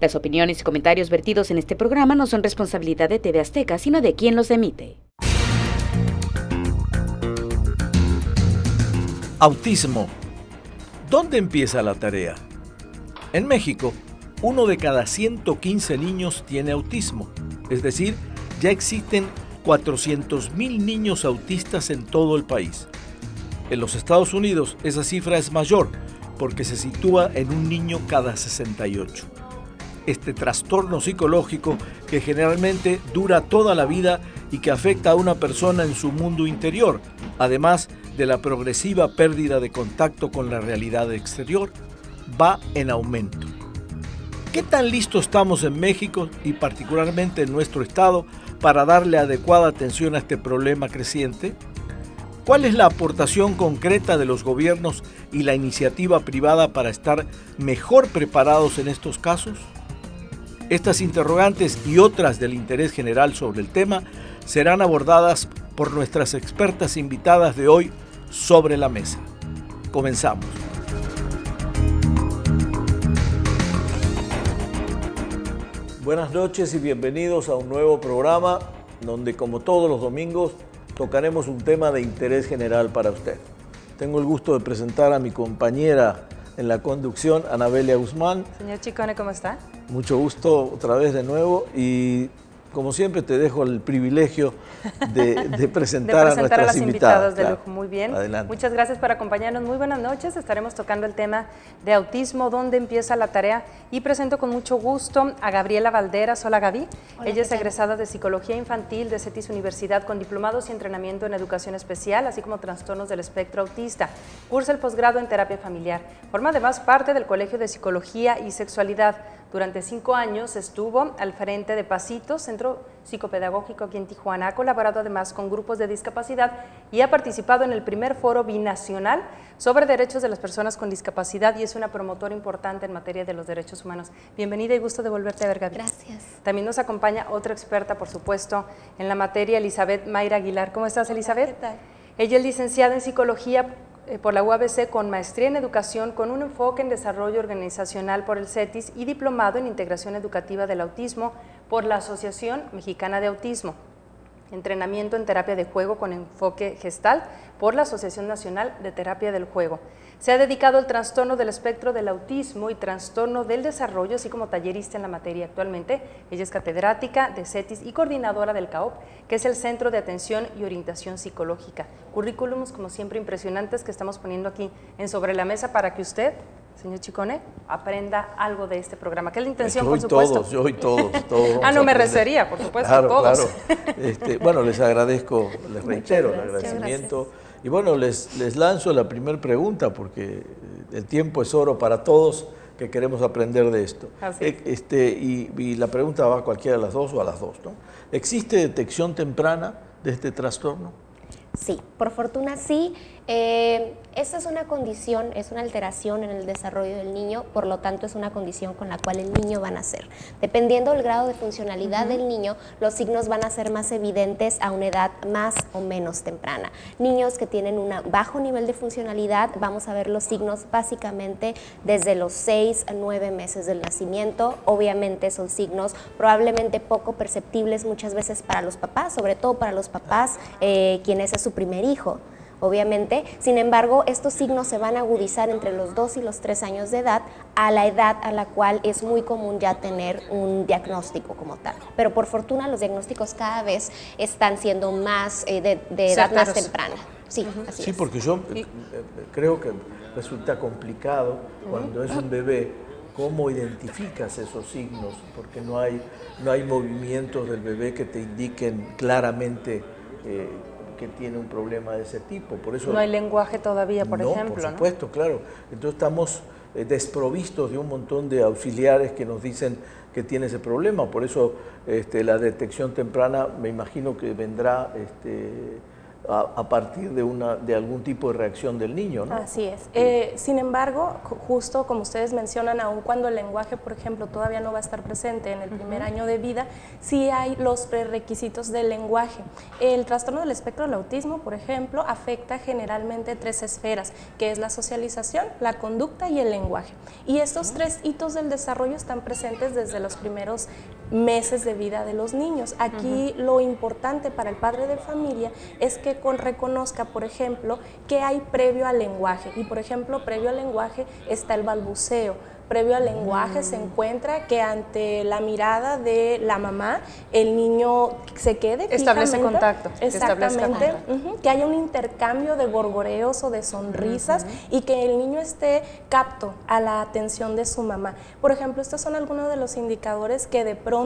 Las opiniones y comentarios vertidos en este programa no son responsabilidad de TV Azteca, sino de quien los emite. Autismo. ¿Dónde empieza la tarea? En México, uno de cada 115 niños tiene autismo, es decir, ya existen 400.000 niños autistas en todo el país. En los Estados Unidos esa cifra es mayor porque se sitúa en un niño cada 68 este trastorno psicológico que generalmente dura toda la vida y que afecta a una persona en su mundo interior, además de la progresiva pérdida de contacto con la realidad exterior, va en aumento. ¿Qué tan listos estamos en México y particularmente en nuestro estado para darle adecuada atención a este problema creciente? ¿Cuál es la aportación concreta de los gobiernos y la iniciativa privada para estar mejor preparados en estos casos? Estas interrogantes y otras del interés general sobre el tema serán abordadas por nuestras expertas invitadas de hoy sobre la mesa. Comenzamos. Buenas noches y bienvenidos a un nuevo programa donde como todos los domingos tocaremos un tema de interés general para usted. Tengo el gusto de presentar a mi compañera en la conducción, Anabelia Guzmán. Señor Chicone, ¿cómo está? Mucho gusto otra vez de nuevo y como siempre te dejo el privilegio de, presentar, a nuestras las invitadas. de lujo. Muy bien. Muchas gracias por acompañarnos. Muy buenas noches. Estaremos tocando el tema de autismo, dónde empieza la tarea. Y presento con mucho gusto a Gabriela Valderas. Hola Gaby. Ella es egresada de Psicología Infantil de CETIS Universidad con diplomados y entrenamiento en Educación Especial, así como trastornos del espectro autista. Cursa el posgrado en Terapia Familiar. Forma además parte del Colegio de Psicología y Sexualidad durante cinco años estuvo al frente de Pasitos, Centro Psicopedagógico aquí en Tijuana. Ha colaborado además con grupos de discapacidad y ha participado en el primer foro binacional sobre derechos de las personas con discapacidad y es una promotora importante en materia de los derechos humanos. Bienvenida y gusto de volverte a ver, Gaby. Gracias. También nos acompaña otra experta, por supuesto, en la materia, Elizabeth Mayra Aguilar. ¿Cómo estás, Elizabeth? ¿Qué tal? Ella es licenciada en Psicología por la UABC con maestría en educación con un enfoque en desarrollo organizacional por el CETIS y diplomado en integración educativa del autismo por la Asociación Mexicana de Autismo entrenamiento en terapia de juego con enfoque gestal por la Asociación Nacional de Terapia del Juego. Se ha dedicado al trastorno del espectro del autismo y trastorno del desarrollo, así como tallerista en la materia actualmente. Ella es catedrática de CETIS y coordinadora del CAOP, que es el Centro de Atención y Orientación Psicológica. Currículums, como siempre, impresionantes que estamos poniendo aquí en sobre la mesa para que usted señor Chicone, aprenda algo de este programa. ¿Qué es la intención, por supuesto? Todos, yo y todos, todos. ah, no me recería, por supuesto, claro, todos. Claro. Este, bueno, les agradezco, les reitero el agradecimiento. Y bueno, les, les lanzo la primera pregunta porque el tiempo es oro para todos que queremos aprender de esto. Eh, este, y, y, la pregunta va a cualquiera de las dos o a las dos. ¿no? ¿Existe detección temprana de este trastorno? Sí, por fortuna sí. Eh, esta es una condición, es una alteración en el desarrollo del niño, por lo tanto es una condición con la cual el niño va a nacer. Dependiendo del grado de funcionalidad del niño, los signos van a ser más evidentes a una edad más o menos temprana. Niños que tienen un bajo nivel de funcionalidad, vamos a ver los signos básicamente desde los 6 a 9 meses del nacimiento. Obviamente son signos probablemente poco perceptibles muchas veces para los papás, sobre todo para los papás, eh, quienes es su primer hijo obviamente. Sin embargo, estos signos se van a agudizar entre los 2 y los 3 años de edad, a la edad a la cual es muy común ya tener un diagnóstico como tal. Pero por fortuna los diagnósticos cada vez están siendo más eh, de, edad más temprana. Sí, así sí porque yo eh, creo que resulta complicado cuando es un bebé cómo identificas esos signos, porque no hay, no hay movimientos del bebé que te indiquen claramente eh, que tiene un problema de ese tipo. Por eso, no hay lenguaje todavía, por ejemplo. Por supuesto, claro. Entonces estamos eh, desprovistos de un montón de auxiliares que nos dicen que tiene ese problema. Por eso este, la detección temprana me imagino que vendrá este, a, partir de, una, de algún tipo de reacción del niño. ¿no? Así es. Eh, sin embargo, justo como ustedes mencionan, aun cuando el lenguaje, por ejemplo, todavía no va a estar presente en el primer año de vida, sí hay los prerequisitos del lenguaje. El trastorno del espectro del autismo, por ejemplo, afecta generalmente tres esferas, que es la socialización, la conducta y el lenguaje. Y estos tres hitos del desarrollo están presentes desde los primeros meses de vida de los niños. Aquí lo importante para el padre de familia es que con, reconozca, por ejemplo, que hay previo al lenguaje. Y, por ejemplo, previo al lenguaje está el balbuceo. Previo al lenguaje se encuentra que ante la mirada de la mamá el niño se quede establece contacto exactamente. que haya un intercambio de gorgoreos o de sonrisas y que el niño esté capto a la atención de su mamá. Por ejemplo estos son algunos de los indicadores que de pronto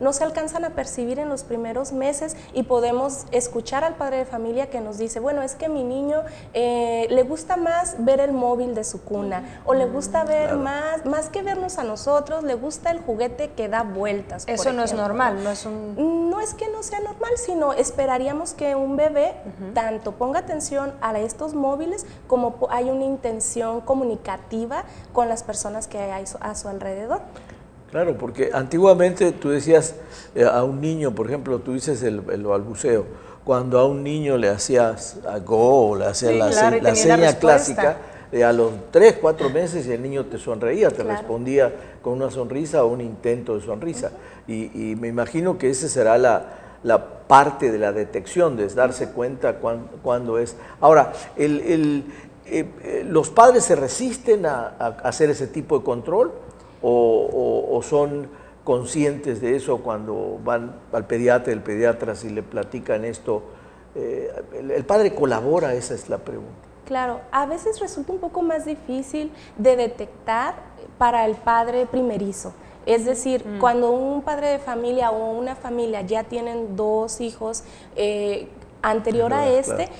no se alcanzan a percibir en los primeros meses y podemos escuchar al padre de familia que nos dice bueno es que mi niño eh, le gusta más ver el móvil de su cuna o le gusta ver más más que vernos a nosotros, le gusta el juguete que da vueltas. Eso no es normal, no es un... No es que no sea normal, sino esperaríamos que un bebé tanto ponga atención a estos móviles como hay una intención comunicativa con las personas que hay a su alrededor. Claro, porque antiguamente tú decías eh, a un niño, por ejemplo, tú dices el, balbuceo, cuando a un niño le hacías a go o le hacías la, seña clásica, eh, a los tres, cuatro meses el niño te sonreía, te respondía con una sonrisa o un intento de sonrisa. y, me imagino que esa será la, parte de la detección, de darse cuenta cuándo es. Ahora, el, eh, eh, ¿los padres se resisten a, hacer ese tipo de control o, son conscientes de eso cuando van al pediatra, el pediatra si le platican esto? el padre colabora, esa es la pregunta. Claro, a veces resulta un poco más difícil de detectar para el padre primerizo. Es decir, mm. cuando un padre de familia o una familia ya tienen dos hijos eh, anterior a este,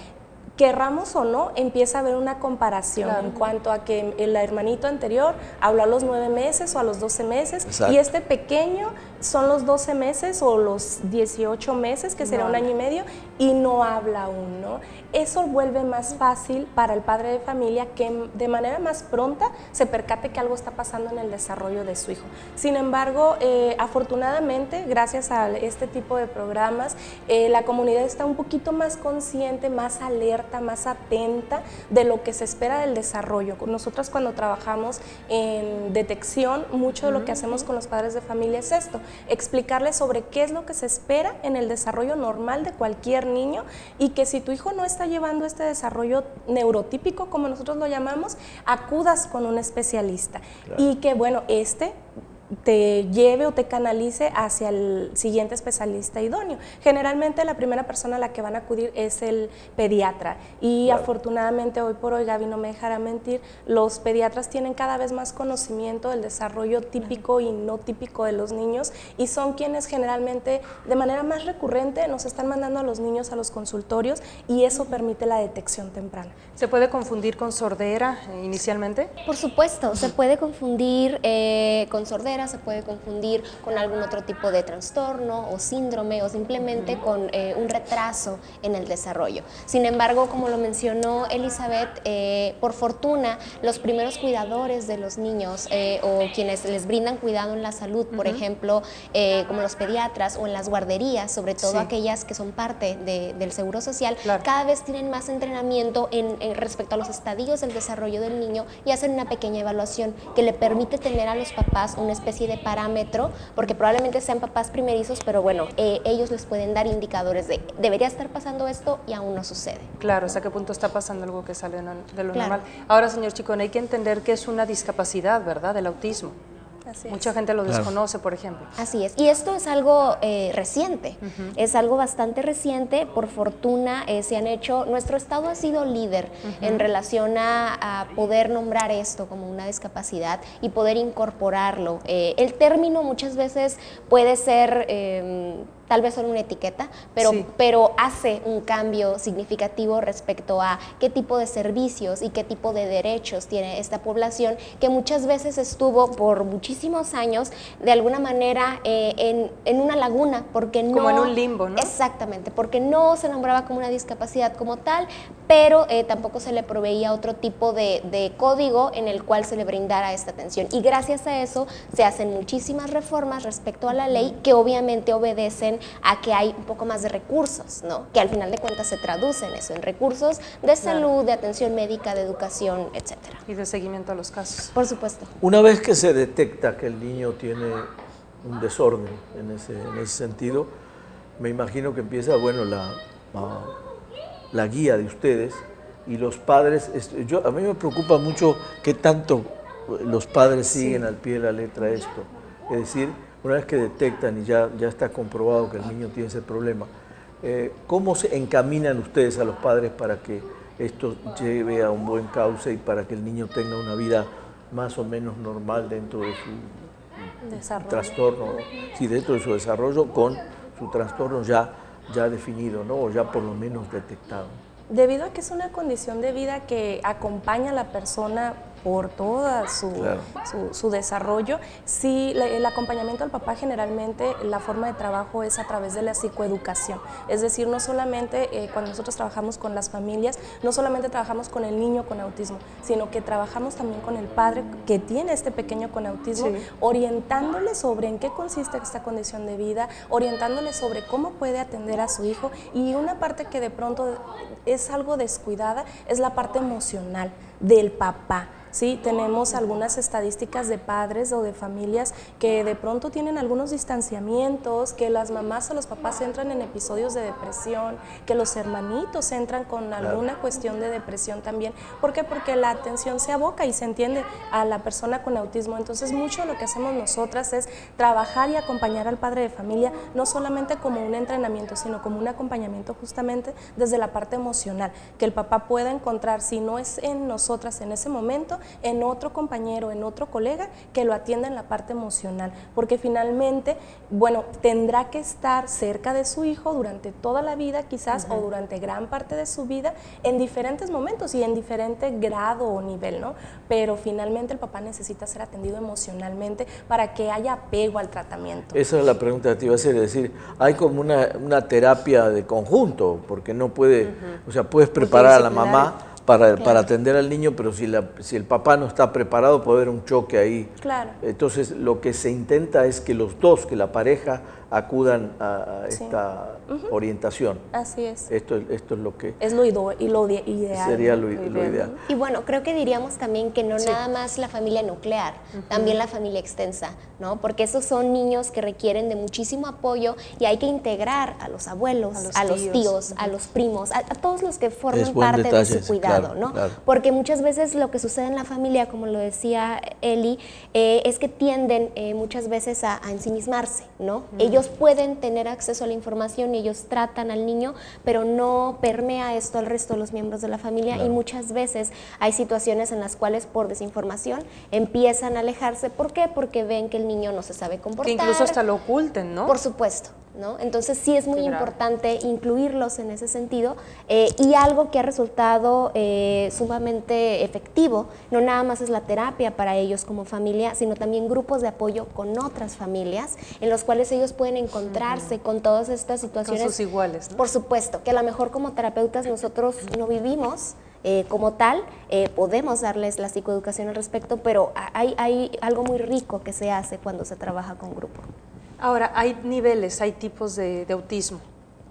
querramos o no, empieza a haber una comparación en cuanto a que el hermanito anterior habló a los nueve meses o a los doce meses y este pequeño son los 12 meses o los 18 meses, que será un año y medio, y no habla aún, ¿no? Eso vuelve más fácil para el padre de familia que de manera más pronta se percate que algo está pasando en el desarrollo de su hijo. Sin embargo, eh, afortunadamente, gracias a este tipo de programas, eh, la comunidad está un poquito más consciente, más alerta, más atenta de lo que se espera del desarrollo. Nosotros cuando trabajamos en detección, mucho de lo que hacemos con los padres de familia es esto, explicarles sobre qué es lo que se espera en el desarrollo normal de cualquier niño y que si tu hijo no está llevando este desarrollo neurotípico, como nosotros lo llamamos, acudas con un especialista. Y que, bueno, este te lleve o te canalice hacia el siguiente especialista idóneo. Generalmente la primera persona a la que van a acudir es el pediatra y afortunadamente hoy por hoy, Gaby no me dejará mentir, los pediatras tienen cada vez más conocimiento del desarrollo típico y no típico de los niños y son quienes generalmente de manera más recurrente nos están mandando a los niños a los consultorios y eso permite la detección temprana. ¿Se puede confundir con sordera eh, inicialmente? Por supuesto, se puede confundir eh, con sordera se puede confundir con algún otro tipo de trastorno o síndrome o simplemente con eh, un retraso en el desarrollo. Sin embargo, como lo mencionó Elizabeth, eh, por fortuna los primeros cuidadores de los niños eh, o quienes les brindan cuidado en la salud, por ejemplo, como los pediatras o en las guarderías, sobre todo aquellas que son parte del Seguro Social, cada vez tienen más entrenamiento en, respecto a los estadios del desarrollo del niño y hacen una pequeña evaluación que le permite tener a los papás un especie de parámetro, porque probablemente sean papás primerizos, pero bueno, eh, ellos les pueden dar indicadores de debería estar pasando esto y aún no sucede. Claro, hasta qué punto está pasando algo que sale de lo normal. Ahora, señor Chicón, hay que entender que es una discapacidad, ¿verdad?, del autismo. Mucha gente lo desconoce, por ejemplo. Así es. Y esto es algo eh, reciente, es algo bastante reciente. Por fortuna eh, se han hecho, nuestro Estado ha sido líder en relación a, poder nombrar esto como una discapacidad y poder incorporarlo. Eh, el término muchas veces puede ser em, tal vez solo una etiqueta, pero, pero hace un cambio significativo respecto a qué tipo de servicios y qué tipo de derechos tiene esta población que muchas veces estuvo por muchísimos años de alguna manera eh, en, en, una laguna, porque no... Como en un limbo, ¿no? Exactamente, porque no se nombraba como una discapacidad como tal, pero eh, tampoco se le proveía otro tipo de, de código en el cual se le brindara esta atención. Y gracias a eso se hacen muchísimas reformas respecto a la ley que obviamente obedecen a que hay un poco más de recursos, ¿no? Que al final de cuentas se traducen eso, en recursos de salud, de atención médica, de educación, etcétera. Y de seguimiento a los casos. Por supuesto. Una vez que se detecta que el niño tiene un desorden en ese, en ese sentido, me imagino que empieza, bueno, la, la guía de ustedes y los padres. Yo, a mí me preocupa mucho qué tanto los padres siguen al pie de la letra esto. Es decir, una vez que detectan y ya, ya está comprobado que el niño tiene ese problema, eh, ¿cómo se encaminan ustedes a los padres para que esto lleve a un buen cauce y para que el niño tenga una vida más o menos normal dentro de su trastorno, sí, dentro de su desarrollo con su trastorno ya, ya definido, ¿no? o ya por lo menos detectado? Debido a que es una condición de vida que acompaña a la persona por todo su, su, desarrollo. Sí, el acompañamiento al papá generalmente la forma de trabajo es a través de la psicoeducación. Es decir, no solamente eh, cuando nosotros trabajamos con las familias, no solamente trabajamos con el niño con autismo, sino que trabajamos también con el padre que tiene este pequeño con autismo, orientándole sobre en qué consiste esta condición de vida, orientándole sobre cómo puede atender a su hijo y una parte que de pronto es algo descuidada es la parte emocional del papá. Sí, tenemos algunas estadísticas de padres o de familias que de pronto tienen algunos distanciamientos, que las mamás o los papás entran en episodios de depresión, que los hermanitos entran con alguna cuestión de depresión también. ¿Por qué? Porque la atención se aboca y se entiende a la persona con autismo. Entonces, mucho lo que hacemos nosotras es trabajar y acompañar al padre de familia, no solamente como un entrenamiento, sino como un acompañamiento justamente desde la parte emocional, que el papá pueda encontrar, si no es en nosotras en ese momento, en otro compañero, en otro colega que lo atienda en la parte emocional, porque finalmente, bueno, tendrá que estar cerca de su hijo durante toda la vida quizás o durante gran parte de su vida en diferentes momentos y en diferente grado o nivel, ¿no? Pero finalmente el papá necesita ser atendido emocionalmente para que haya apego al tratamiento. Esa es la pregunta que te iba a hacer, es decir, hay como una, terapia de conjunto, porque no puede, o sea, puedes preparar a la mamá para, atender al niño, pero si, la, si el papá no está preparado puede haber un choque ahí. Claro. Entonces lo que se intenta es que los dos, que la pareja acudan a, esta orientación. Así es. Esto, esto es lo que... Es lo, y lo ideal. Sería lo, ideal. Y bueno, creo que diríamos también que no nada más la familia nuclear, también la familia extensa, ¿no? Porque esos son niños que requieren de muchísimo apoyo y hay que integrar a los abuelos, a los, tíos, a los primos, a, todos los que forman parte de su cuidado, ¿no? Porque muchas veces lo que sucede en la familia, como lo decía Eli, eh, es que tienden eh, muchas veces a, ensimismarse, ¿no? Ellos ellos pueden tener acceso a la información y ellos tratan al niño, pero no permea esto al resto de los miembros de la familia y muchas veces hay situaciones en las cuales por desinformación empiezan a alejarse. ¿Por qué? Porque ven que el niño no se sabe comportar. Que incluso hasta lo oculten, ¿no? Por supuesto. Entonces sí es muy importante incluirlos en ese sentido eh, y algo que ha resultado eh, sumamente efectivo, no nada más es la terapia para ellos como familia, sino también grupos de apoyo con otras familias en los cuales ellos pueden encontrarse con todas estas situaciones. Con sus iguales. Por supuesto, que a lo mejor como terapeutas nosotros no vivimos. Eh, como tal, podemos darles la psicoeducación al respecto, pero hay, hay algo muy rico que se hace cuando se trabaja con grupo. Ahora, hay niveles, hay tipos de, de autismo.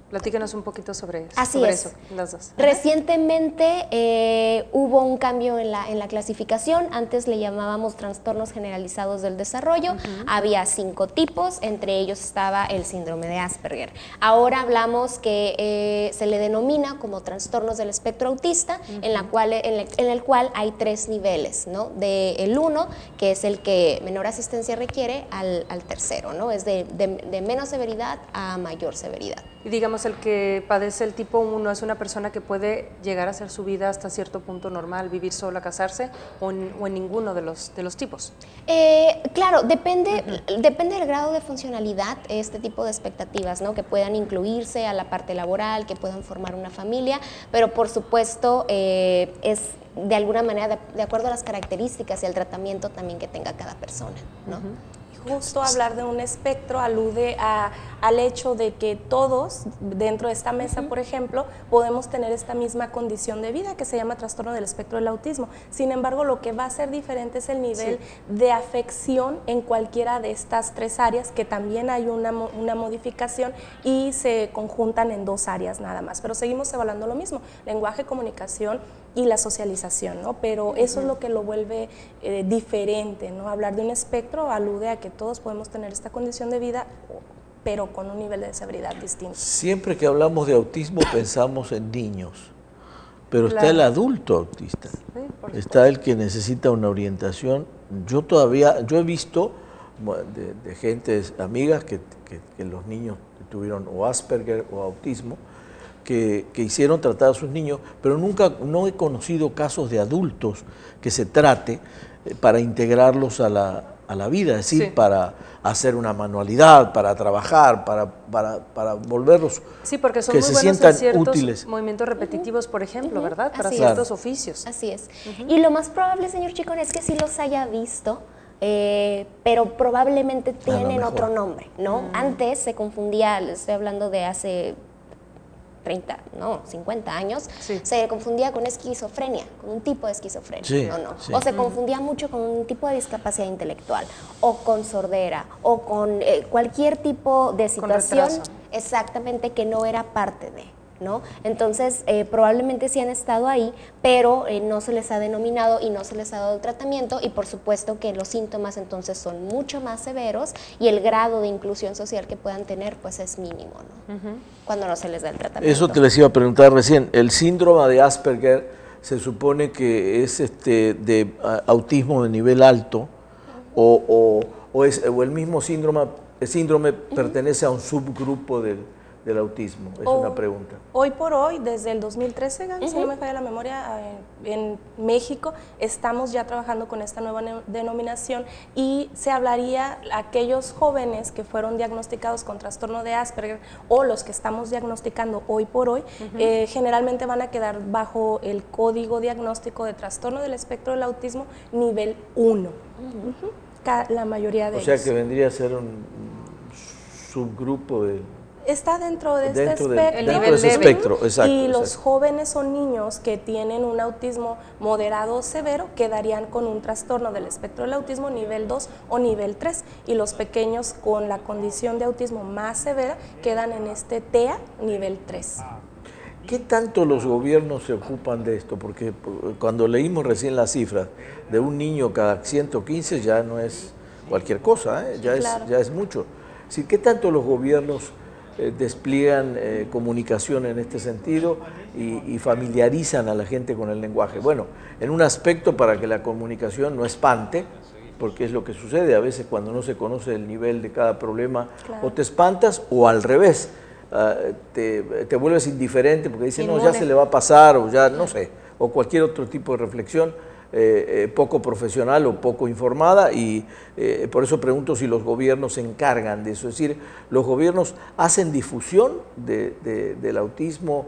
Platícanos un poquito sobre, eso. Así es. las dos. Recientemente eh, hubo un cambio en la, en la clasificación. Antes le llamábamos trastornos generalizados del desarrollo. Había cinco tipos, entre ellos estaba el síndrome de Asperger. Ahora hablamos que eh, se le denomina como trastornos del espectro autista, en, la cual, en, el cual hay tres niveles, ¿no? De el uno, que es el que menor asistencia requiere, al, al tercero, ¿no? Es de, de, de menos severidad a mayor severidad. Y digamos, el que padece el tipo 1 es una persona que puede llegar a hacer su vida hasta cierto punto normal, vivir sola, casarse, o en, ninguno de los, de los tipos. Eh, claro, depende, depende del grado de funcionalidad, este tipo de expectativas, ¿no? que puedan incluirse a la parte laboral, que puedan formar una familia, pero por supuesto eh, es de alguna manera de, acuerdo a las características y al tratamiento también que tenga cada persona. ¿no? Justo hablar de un espectro alude a, al hecho de que todos dentro de esta mesa, por ejemplo, podemos tener esta misma condición de vida que se llama trastorno del espectro del autismo. Sin embargo, lo que va a ser diferente es el nivel de afección en cualquiera de estas tres áreas, que también hay una, una modificación y se conjuntan en dos áreas nada más. Pero seguimos evaluando lo mismo, lenguaje, comunicación y la socialización, ¿no? Pero eso es lo que lo vuelve eh, diferente, ¿no? Hablar de un espectro alude a que todos podemos tener esta condición de vida, pero con un nivel de severidad distinto. Siempre que hablamos de autismo pensamos en niños, pero está el adulto autista, está el que necesita una orientación. Yo todavía, yo he visto de, de gente, amigas, que, que los niños tuvieron o Asperger o autismo, que, hicieron tratar a sus niños, pero nunca no he conocido casos de adultos que se trate eh, para integrarlos a la, a la vida, es decir, para hacer una manualidad, para trabajar, para, para, para volverlos sí, porque son que se sientan útiles. Movimientos repetitivos, por ejemplo, ¿verdad? Para ciertos oficios. Así es. Y lo más probable, señor Chicón, es que sí los haya visto. Eh, pero probablemente tienen otro nombre, ¿no? Antes se confundía, estoy hablando de hace 30, no, 50 años, se confundía con esquizofrenia, con un tipo de esquizofrenia, no? O se confundía mucho con un tipo de discapacidad intelectual, o con sordera, o con eh, cualquier tipo de situación exactamente que no era parte de. ¿No? Entonces, eh, probablemente sí han estado ahí, pero eh, no se les ha denominado y no se les ha dado el tratamiento y por supuesto que los síntomas entonces son mucho más severos y el grado de inclusión social que puedan tener pues es mínimo, ¿no? Cuando no se les da el tratamiento. Eso te les iba a preguntar recién, el síndrome de Asperger se supone que es este de autismo de nivel alto o, o, es, o el mismo síndrome, el síndrome pertenece a un subgrupo del del autismo? Es una pregunta. Hoy por hoy, desde el 2013, si no me falla la memoria, eh, en México estamos ya trabajando con esta nueva denominación y se hablaría aquellos jóvenes que fueron diagnosticados con trastorno de Asperger o los que estamos diagnosticando hoy por hoy, eh, generalmente van a quedar bajo el código diagnóstico de trastorno del espectro del autismo nivel 1. La mayoría de ellos. O sea que vendría a ser un subgrupo de está dentro de este espectro. y los jóvenes o niños que tienen un autismo moderado o severo quedarían con un trastorno del espectro del autismo nivel 2 o nivel 3 y los pequeños con la condición de autismo más severa quedan en este TEA nivel 3. ¿Qué tanto los gobiernos se ocupan de esto? Porque cuando leímos recién las cifras de un niño cada 115 ya no es cualquier cosa, ¿eh? ya, es, ya es mucho. ¿Qué tanto los gobiernos eh, despliegan eh, comunicación en este sentido y, familiarizan a la gente con el lenguaje. Bueno, en un aspecto para que la comunicación no espante, porque es lo que sucede a veces cuando no se conoce el nivel de cada problema, o te espantas o al revés, ah, te, te, vuelves indiferente porque dicen, no, ya se le va a pasar o ya, no sé, o cualquier otro tipo de reflexión eh, eh, poco profesional o poco informada y eh, por eso pregunto si los gobiernos se encargan de eso, es decir, los gobiernos hacen difusión del autismo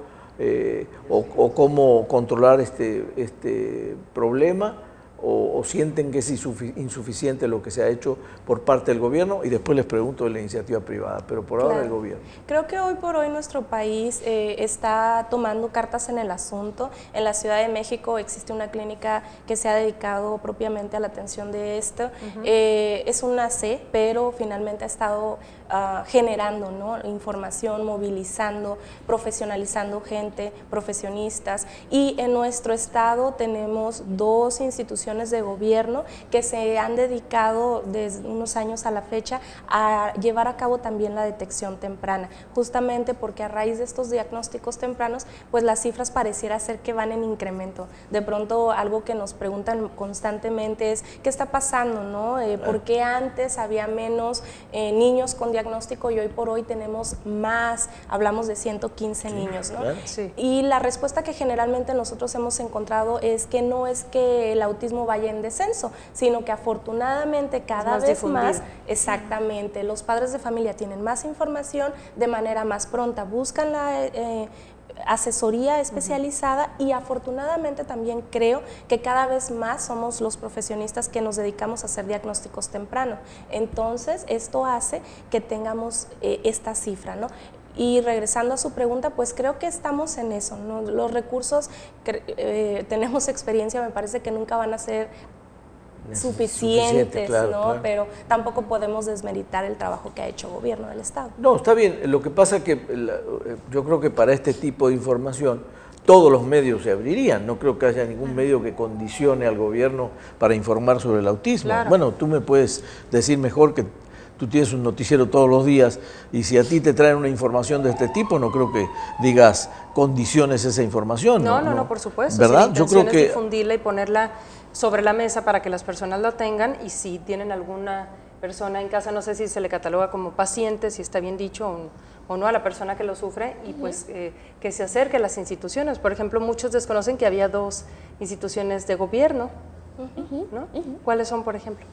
o, o, cómo controlar este, este problema o, sienten que es insuficiente lo que se ha hecho por parte del gobierno y después les pregunto de la iniciativa privada, pero por ahora el gobierno. Creo que hoy por hoy nuestro país eh, está tomando cartas en el asunto. En la Ciudad de México existe una clínica que se ha dedicado propiamente a la atención de esto. Eh, es una C, pero finalmente ha estado ah, generando ¿no? información, movilizando, profesionalizando gente, profesionistas y en nuestro estado tenemos dos instituciones de gobierno que se han dedicado desde unos años a la fecha a llevar a cabo también la detección temprana, justamente porque a raíz de estos diagnósticos tempranos, pues las cifras pareciera ser que van en incremento. De pronto algo que nos preguntan constantemente es, ¿qué está pasando? No? Eh, ¿Por qué antes había menos eh, niños con diagnóstico y hoy por hoy tenemos más? Hablamos de 115 niños, ¿no? Y la respuesta que generalmente nosotros hemos encontrado es que no es que el autismo vaya en descenso, sino que afortunadamente cada vez más, exactamente, los padres de familia tienen más información de manera más pronta, buscan la... Eh, asesoría especializada y afortunadamente también creo que cada vez más somos los profesionistas que nos dedicamos a hacer diagnósticos temprano. Entonces, esto hace que tengamos eh, esta cifra, ¿no? Y regresando a su pregunta, pues creo que estamos en eso. Los recursos, que, eh, tenemos experiencia, me parece que nunca van a ser suficientes, ¿no? Pero tampoco podemos desmeritar el trabajo que ha hecho el gobierno del Estado. No, está bien. Lo que pasa es que eh, yo creo que para este tipo de información todos los medios se abrirían. No creo que haya ningún medio que condicione al gobierno para informar sobre el autismo. Bueno, tú me puedes decir mejor que tú tienes un noticiero todos los días y si a ti te traen una información de este tipo, no creo que digas condiciones esa información. No, no, no, por supuesto. ¿Verdad? Yo creo que difundirla y ponerla sobre la mesa para que las personas la tengan y si tienen alguna persona en casa, no sé si se le cataloga como paciente, si está bien dicho o, no a la persona que lo sufre y pues eh, que se acerque a las instituciones. Por ejemplo, muchos desconocen que había dos instituciones de gobierno. ¿Cuáles son, por ejemplo?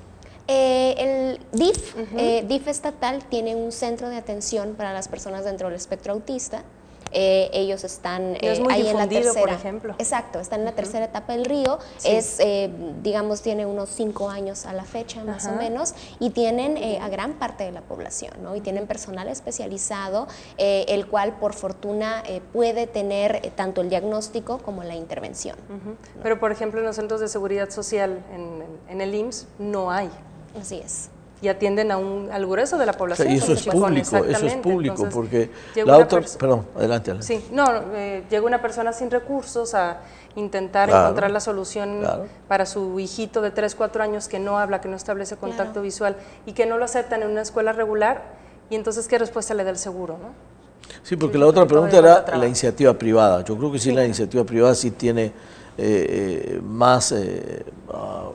Eh, el DIF, eh, DIF estatal, tiene un centro de atención para las personas dentro del espectro autista eh, ellos están eh, ahí en la tercera. por ejemplo. Exacto, están en la tercera etapa del río. Es, eh, digamos, tiene unos cinco años a la fecha, más o menos, y tienen a gran parte de la población, ¿no? Y tienen personal especializado, el cual, por fortuna, puede tener tanto el diagnóstico como la intervención. Pero, por ejemplo, en los centros de seguridad social, en, en el IMSS, no hay. Así es y atienden a un, al grueso de la población. y eso es público, eso es público, porque la otra, perdón, adelante, adelante. Sí, no, eh, llega una persona sin recursos a intentar encontrar la solución para su hijito de 3, 4 años que no habla, que no establece contacto visual y que no lo aceptan en una escuela regular, y entonces, ¿qué respuesta le da el seguro? ¿no? Sí, porque la otra pregunta era la iniciativa privada. Yo creo que sí, la iniciativa privada sí tiene eh, eh, más... Ah,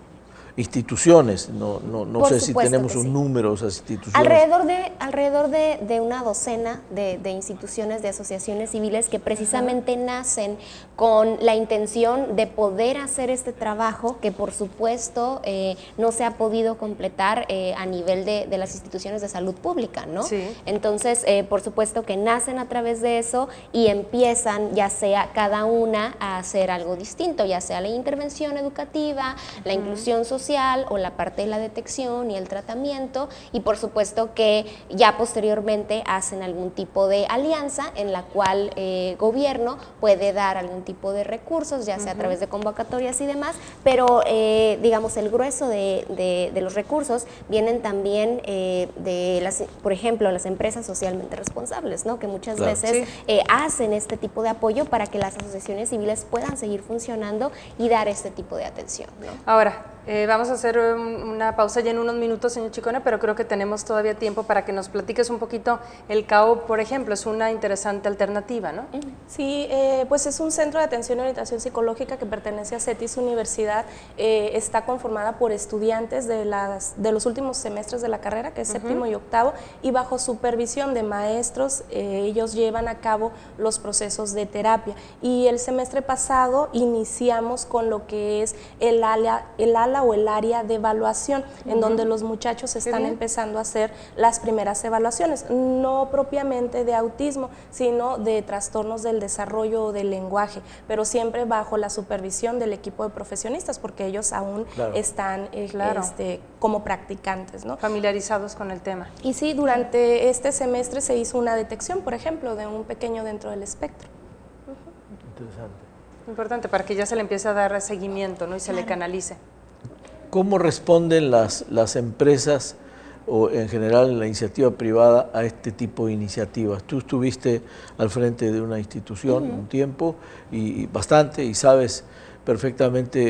instituciones, no, no, no sé si tenemos un número de esas instituciones. Alrededor de, alrededor de, una docena de, instituciones, de asociaciones civiles que precisamente nacen con la intención de poder hacer este trabajo que por supuesto eh, no se ha podido completar eh, a nivel de, las instituciones de salud pública, ¿no? Entonces, eh, por supuesto que nacen a través de eso y empiezan ya sea cada una a hacer algo distinto, ya sea la intervención educativa, la inclusión social, o la parte de la detección y el tratamiento. Y por supuesto que ya posteriormente hacen algún tipo de alianza en la cual eh, gobierno puede dar algún tipo de recursos, ya sea a través de convocatorias y demás, pero eh, digamos el grueso de, los recursos vienen también eh, de las, por ejemplo, las empresas socialmente responsables, ¿no? que muchas veces hacen este tipo de apoyo para que las asociaciones civiles puedan seguir funcionando y dar este tipo de atención. Ahora, eh, vamos a hacer una pausa ya en unos minutos, señor Chicone, pero creo que tenemos todavía tiempo para que nos platiques un poquito. El CAO, por ejemplo, es una interesante alternativa, ¿no? Sí, eh, pues es un centro de atención y orientación psicológica que pertenece a CETIS Universidad. Eh, está conformada por estudiantes de, las, de los últimos semestres de la carrera, que es séptimo y octavo, y bajo supervisión de maestros, ellos llevan a cabo los procesos de terapia. Y el semestre pasado iniciamos con lo que es el ala, el ala o el área de evaluación, en donde los muchachos están empezando a hacer las primeras evaluaciones, no propiamente de autismo, sino de trastornos del desarrollo o del lenguaje, pero siempre bajo la supervisión del equipo de profesionistas, porque ellos aún están eh, este, como practicantes. ¿no? Familiarizados con el tema. Y sí, durante este semestre se hizo una detección, por ejemplo, de un pequeño dentro del espectro. Interesante. Importante, para que ya se le empiece a dar seguimiento ¿no? y se le canalice. ¿Cómo responden las, las empresas o en general la iniciativa privada a este tipo de iniciativas? Tú estuviste al frente de una institución un tiempo y, bastante y sabes perfectamente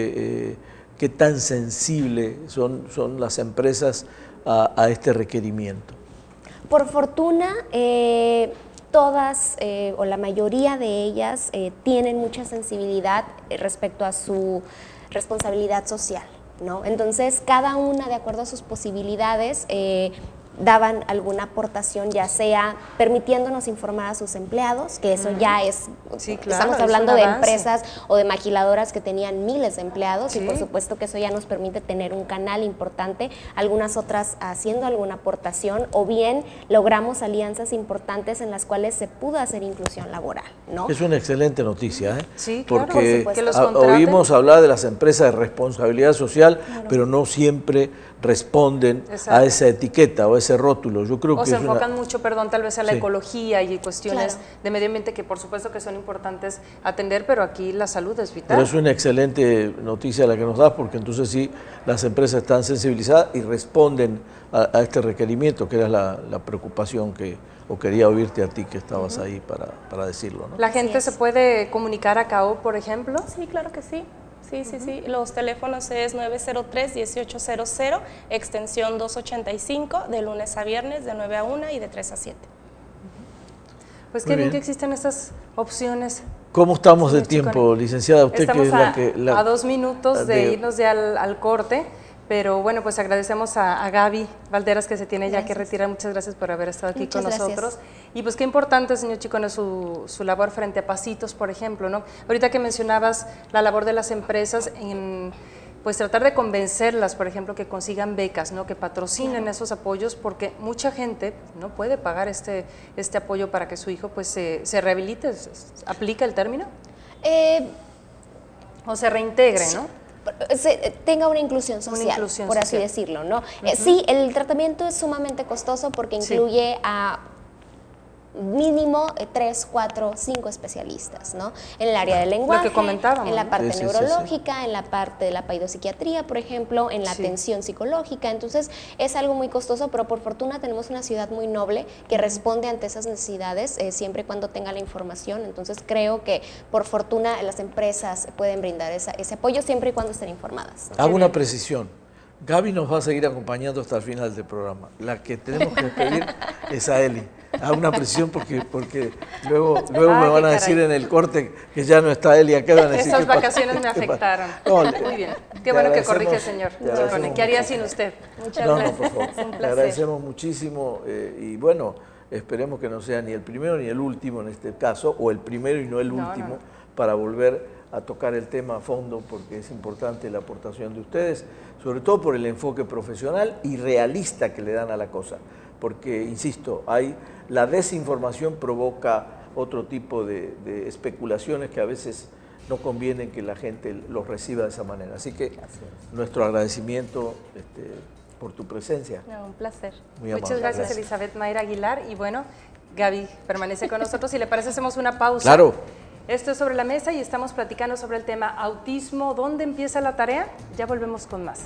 eh, qué tan sensible son, son las empresas a, este requerimiento? Por fortuna, eh, todas eh, o la mayoría de ellas eh, tienen mucha sensibilidad respecto a su responsabilidad social. ¿No? Entonces, cada una, de acuerdo a sus posibilidades, daban alguna aportación, ya sea permitiéndonos informar a sus empleados, que eso ya es, estamos hablando de empresas o de maquiladoras que tenían miles de empleados y por supuesto que eso ya nos permite tener un canal importante, algunas otras haciendo alguna aportación o bien logramos alianzas importantes en las cuales se pudo hacer inclusión laboral. ¿no? Es una excelente noticia, ¿eh? Sí, porque oímos hablar de las empresas de responsabilidad social, pero no siempre responden a esa etiqueta o ese rótulo. Yo creo o que se enfocan mucho, perdón, tal vez a la ecología y cuestiones de medio ambiente que por supuesto que son importantes atender, pero aquí la salud es vital. Pero es una excelente noticia la que nos das porque entonces sí las empresas están sensibilizadas y responden a, este requerimiento, que era la, preocupación que o quería oírte a ti que estabas ahí para, para decirlo. ¿La gente se puede comunicar a CAO, por ejemplo? Sí, claro que sí. Sí, sí, sí. Los teléfonos es 903-1800, extensión 285, de lunes a viernes, de 9 a 1 y de 3 a 7. Pues qué bien. que existen estas opciones. ¿Cómo estamos de tiempo, licenciada? Usted que es la que... a dos minutos de, irnos ya al corte. Pero bueno, pues agradecemos a, Gaby Valderas que se tiene ya que retirar. Muchas gracias por haber estado aquí con nosotros. Y pues qué importante, señor Chico, su, su labor frente a pasitos, por ejemplo, ¿no? Ahorita que mencionabas la labor de las empresas en pues tratar de convencerlas, por ejemplo, que consigan becas, ¿no? que patrocinen esos apoyos, porque mucha gente no puede pagar este, este apoyo para que su hijo pues se, se rehabilite. ¿Aplica el término? Eh, o se reintegre, ¿no? tenga una inclusión social, por así decirlo, ¿no? Eh, sí, el tratamiento es sumamente costoso porque incluye a mínimo eh, tres, cuatro, cinco especialistas, ¿no? En el área del lenguaje, en la parte neurológica, en la parte de la paidopsiquiatría, por ejemplo, en la atención psicológica. Entonces, es algo muy costoso, pero por fortuna tenemos una ciudad muy noble que responde ante esas necesidades eh, siempre y cuando tenga la información. Entonces, creo que por fortuna las empresas pueden brindar ese apoyo siempre y cuando estén informadas. Hago una precisión. Gaby nos va a seguir acompañando hasta el final del programa. La que tenemos que despedir es a Eli a una presión porque, porque luego, luego me van a decir en el corte que ya no está él y acá van a decir Esas vacaciones me afectaron. Muy bien. Qué bueno que corrige, señor. ¿Qué haría sin usted? Muchas gracias. No, por favor. Le agradecemos muchísimo eh, y bueno, esperemos que no sea ni el primero ni el último en este caso, o el primero y no el último, para volver a tocar el tema a fondo porque es importante la aportación de ustedes, sobre todo por el enfoque profesional y realista que le dan a la cosa porque, insisto, hay, la desinformación provoca otro tipo de, especulaciones que a veces no conviene que la gente los reciba de esa manera. Así que nuestro agradecimiento este, por tu presencia. un placer. Muchas gracias, Elizabeth Mayra Aguilar. Y bueno, Gaby permanece con nosotros. Si le parece, hacemos una pausa. Claro. Esto es sobre la mesa y estamos platicando sobre el tema autismo. ¿Dónde empieza la tarea? Ya volvemos con más.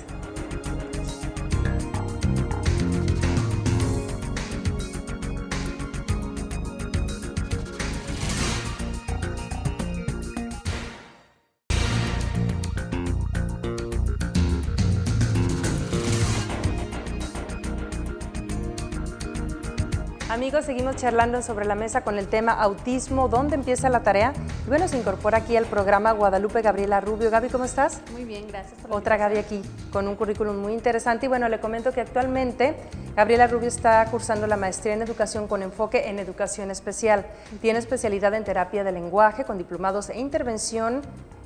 Amigos, seguimos charlando sobre la mesa con el tema autismo, ¿dónde empieza la tarea? Y bueno, se incorpora aquí al programa Guadalupe Gabriela Rubio. Gaby, ¿cómo estás? Muy bien, gracias. Otra Gaby aquí, con un currículum muy interesante. Y bueno, le comento que actualmente Gabriela Rubio está cursando la maestría en educación con enfoque en educación especial. Tiene especialidad en terapia de lenguaje con diplomados e intervención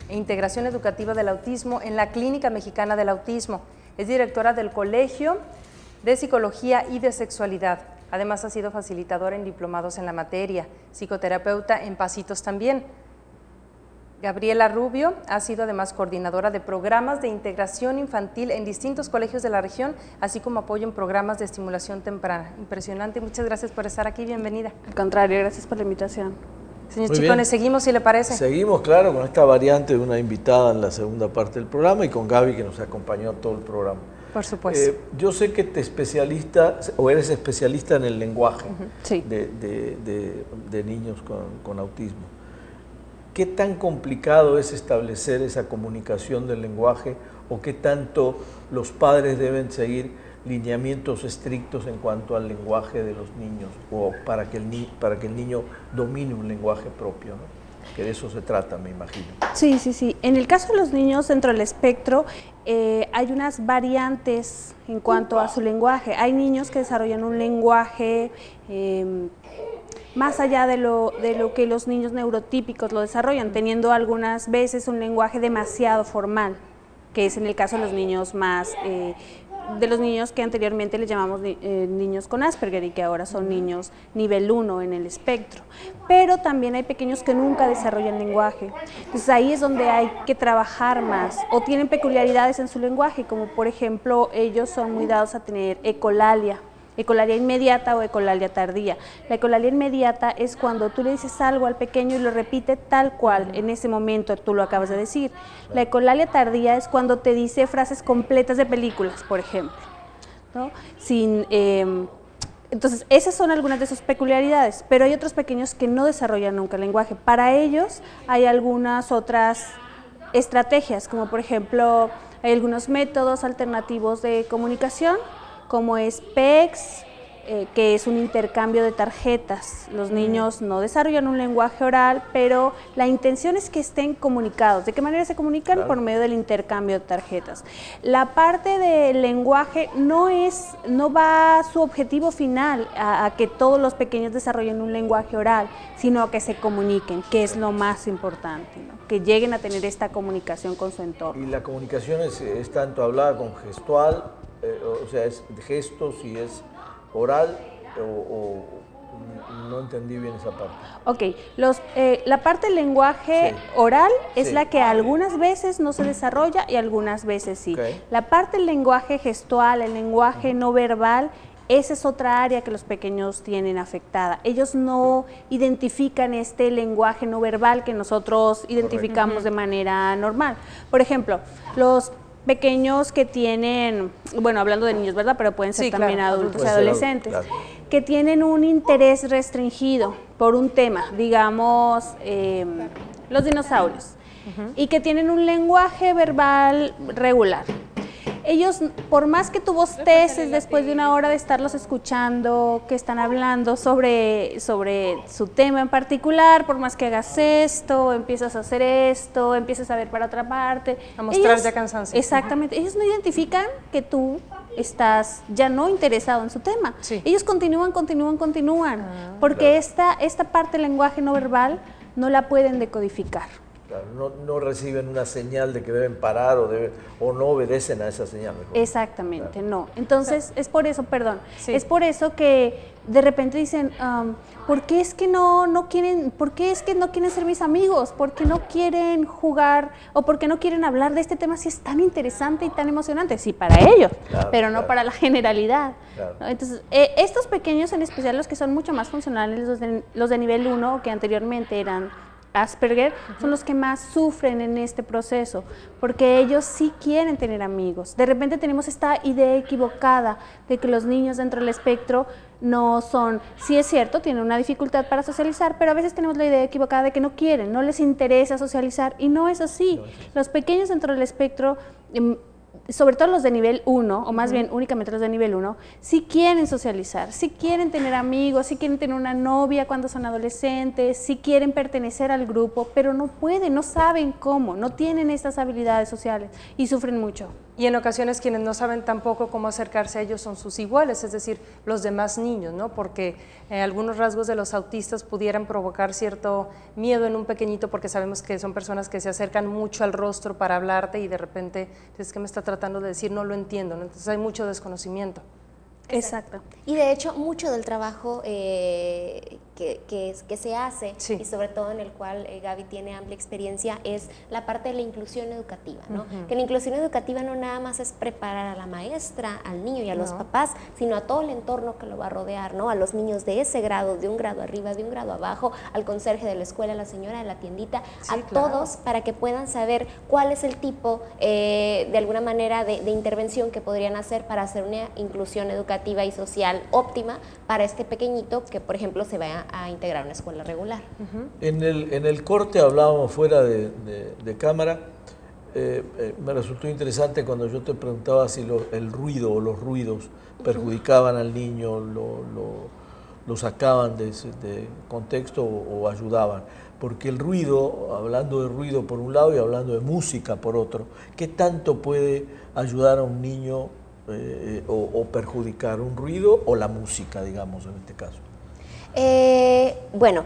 e integración educativa del autismo en la Clínica Mexicana del Autismo. Es directora del Colegio de Psicología y de Sexualidad. Además ha sido facilitadora en diplomados en la materia, psicoterapeuta en pasitos también. Gabriela Rubio ha sido además coordinadora de programas de integración infantil en distintos colegios de la región, así como apoyo en programas de estimulación temprana. Impresionante, muchas gracias por estar aquí, bienvenida. Al contrario, gracias por la invitación. Señor Chicones, seguimos si le parece. Seguimos, claro, con esta variante de una invitada en la segunda parte del programa y con Gaby que nos acompañó todo el programa. Por supuesto. Eh, yo sé que te especialista, o eres especialista en el lenguaje de, niños con, autismo. ¿Qué tan complicado es establecer esa comunicación del lenguaje o qué tanto los padres deben seguir lineamientos estrictos en cuanto al lenguaje de los niños o para que el, para que el niño domine un lenguaje propio. que de eso se trata, me imagino. Sí, sí, sí. En el caso de los niños dentro del espectro, eh, hay unas variantes en cuanto a su lenguaje. Hay niños que desarrollan un lenguaje em, más allá de lo, de lo que los niños neurotípicos lo desarrollan, teniendo algunas veces un lenguaje demasiado formal, que es en el caso de los niños más... Eh, de los niños que anteriormente les llamamos eh, niños con Asperger y que ahora son niños nivel 1 en el espectro. Pero también hay pequeños que nunca desarrollan lenguaje. Entonces ahí es donde hay que trabajar más o tienen peculiaridades en su lenguaje, como por ejemplo ellos son muy dados a tener ecolalia ecolalia inmediata o ecolalia tardía. La ecolalia inmediata es cuando tú le dices algo al pequeño y lo repite tal cual, en ese momento tú lo acabas de decir. La ecolalia tardía es cuando te dice frases completas de películas, por ejemplo. Sin, em, entonces, esas son algunas de sus peculiaridades, pero hay otros pequeños que no desarrollan nunca el lenguaje. Para ellos hay algunas otras estrategias, como por ejemplo, hay algunos métodos alternativos de comunicación como es PEX, eh, que es un intercambio de tarjetas. Los niños no desarrollan un lenguaje oral, pero la intención es que estén comunicados. ¿De qué manera se comunican? Por medio del intercambio de tarjetas. La parte del lenguaje no es, no va a su objetivo final a, que todos los pequeños desarrollen un lenguaje oral, sino a que se comuniquen, que es lo más importante, que lleguen a tener esta comunicación con su entorno. Y la comunicación es, es tanto hablada con gestual, eh, o sea, es gestos y es oral o, no entendí bien esa parte. Ok, los, eh, la parte del lenguaje oral es la que algunas veces no se desarrolla y algunas veces sí. La parte del lenguaje gestual, el lenguaje no verbal, esa es otra área que los pequeños tienen afectada. Ellos no identifican este lenguaje no verbal que nosotros identificamos de manera normal. Por ejemplo, los pequeños que tienen, bueno, hablando de niños, ¿verdad? Pero pueden ser también adultos y adolescentes, que tienen un interés restringido por un tema, digamos, em, los dinosaurios, y que tienen un lenguaje verbal regular ellos, por más que tú bosteces después de una hora de estarlos escuchando, que están hablando sobre, sobre su tema en particular, por más que hagas esto, empiezas a hacer esto, empiezas a ver para otra parte. A mostrar ya cansancio. Exactamente. Ellos no identifican que tú estás ya no interesado en su tema. Ellos continúan, continúan, continúan, ah, porque esta, esta parte del lenguaje no verbal no la pueden decodificar no, reciben una señal de que deben parar o, o no obedecen a esa señal. Exactamente, no. Entonces, es por eso, perdón, es por eso que de repente dicen, ¿por qué es que no, no quieren, por qué es que no quieren ser mis amigos? ¿Por qué no quieren jugar o por qué no quieren hablar de este tema si es tan interesante y tan emocionante? Sí, para ellos, pero no para la generalidad. Entonces, eh, estos pequeños, en especial los que son mucho más funcionales, los de, los de nivel 1, que anteriormente eran Asperger son los que más sufren en este proceso, porque ellos sí quieren tener amigos. De repente tenemos esta idea equivocada de que los niños dentro del espectro no son, sí es cierto, tienen una dificultad para socializar, pero a veces tenemos la idea equivocada de que no quieren, no les interesa socializar y no es así. Los pequeños dentro del espectro em, sobre todo los de nivel 1, o más bien únicamente los de nivel 1, sí quieren socializar, sí quieren tener amigos, sí quieren tener una novia cuando son adolescentes, sí quieren pertenecer al grupo, pero no pueden, no saben cómo, no tienen estas habilidades sociales y sufren mucho. Y en ocasiones quienes no saben tampoco cómo acercarse a ellos son sus iguales, es decir, los demás niños, ¿no? Porque eh, algunos rasgos de los autistas pudieran provocar cierto miedo en un pequeñito porque sabemos que son personas que se acercan mucho al rostro para hablarte y de repente es que me está tratando de decir no lo entiendo, entonces hay mucho desconocimiento. Exacto. Y de hecho, mucho del trabajo eh, que, que, se hace, y sobre todo en el cual eh, Gaby tiene amplia experiencia, es la parte de la inclusión educativa. ¿no? Que la inclusión educativa no nada más es preparar a la maestra, al niño y a los papás, sino a todo el entorno que lo va a rodear, ¿no? a los niños de ese grado, de un grado arriba, de un grado abajo, al conserje de la escuela, a la señora de la tiendita, a todos para que puedan saber cuál es el tipo, eh, de alguna manera, de, de intervención que podrían hacer para hacer una inclusión educativa y social óptima para este pequeñito que, por ejemplo, se vaya a integrar a una escuela regular. en, el, en el corte hablábamos fuera de, cámara eh, eh, me resultó interesante cuando yo te preguntaba si el ruido o los ruidos perjudicaban al niño, lo, lo, sacaban de, de contexto o, ayudaban. Porque el ruido, hablando de ruido por un lado y hablando de música por otro, ¿qué tanto puede ayudar a un niño eh, o, perjudicar un ruido o la música, digamos, en este caso? Bueno,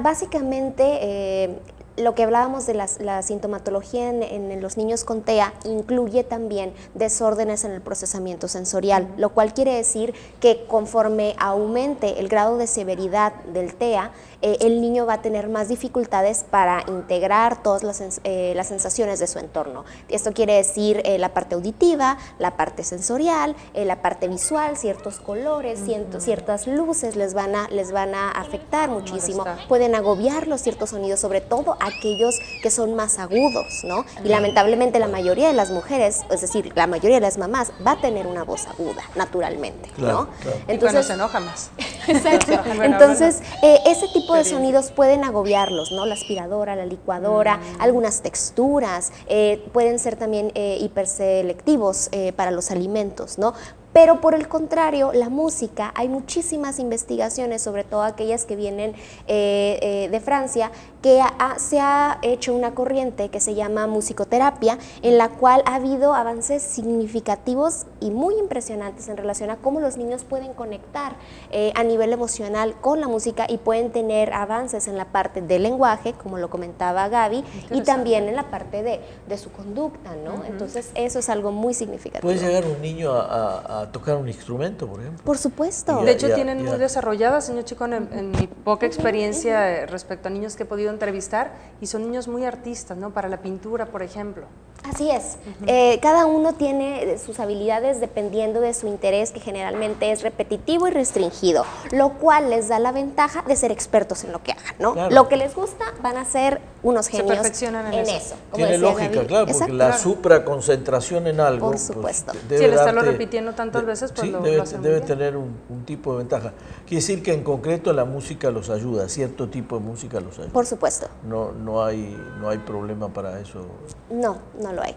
básicamente lo que hablábamos de la sintomatología en, los niños con TEA incluye también desórdenes en el procesamiento sensorial, lo cual quiere decir que conforme aumente el grado de severidad del TEA, eh, el niño va a tener más dificultades para integrar todas las, eh, sensaciones de su entorno. Esto quiere decir eh, la parte auditiva, la parte sensorial, la parte visual, ciertos colores, ciertas luces les van a, les van a afectar muchísimo, pueden agobiar los ciertos sonidos, sobre todo aquellos que son más agudos, ¿no? Y lamentablemente la mayoría de las mujeres, es decir, la mayoría de las mamás va a tener una voz aguda, naturalmente, ¿no? Entonces, se enoja más. Exacto. Entonces, ese tipo de sonidos pueden agobiarlos, ¿no? La aspiradora, la licuadora, mm. algunas texturas, eh, pueden ser también eh, hiperselectivos eh, para los alimentos, ¿no? Pero por el contrario, la música, hay muchísimas investigaciones, sobre todo aquellas que vienen eh, eh, de Francia, que se ha hecho una corriente que se llama musicoterapia, en la cual ha habido avances significativos y muy impresionantes en relación a cómo los niños pueden conectar eh, a nivel emocional con la música y pueden tener avances en la parte del lenguaje, como lo comentaba Gaby, y también en la parte de, su conducta, ¿no? Entonces eso es algo muy significativo. ¿Puede llegar un niño a tocar un instrumento, por ejemplo. Por supuesto. de hecho, tienen muy desarrolladas, señor Chico, en, mi poca experiencia respecto a niños que he podido entrevistar, y son niños muy artistas, ¿no? Para la pintura, por ejemplo. Así es. Eh, cada uno tiene sus habilidades dependiendo de su interés, que generalmente es repetitivo y restringido, lo cual les da la ventaja de ser expertos en lo que hagan, ¿no? Lo que les gusta van a ser unos genios en, eso. Tiene lógica, claro, porque la supraconcentración en algo. Por pues, supuesto. si el estarlo repitiendo tantas veces, pues lo, debe, debe tener un, tipo de ventaja. Quiere decir que en concreto la música los ayuda, cierto tipo de música los ayuda. Por supuesto. No, no, hay, no hay problema para eso. No, no lo hay.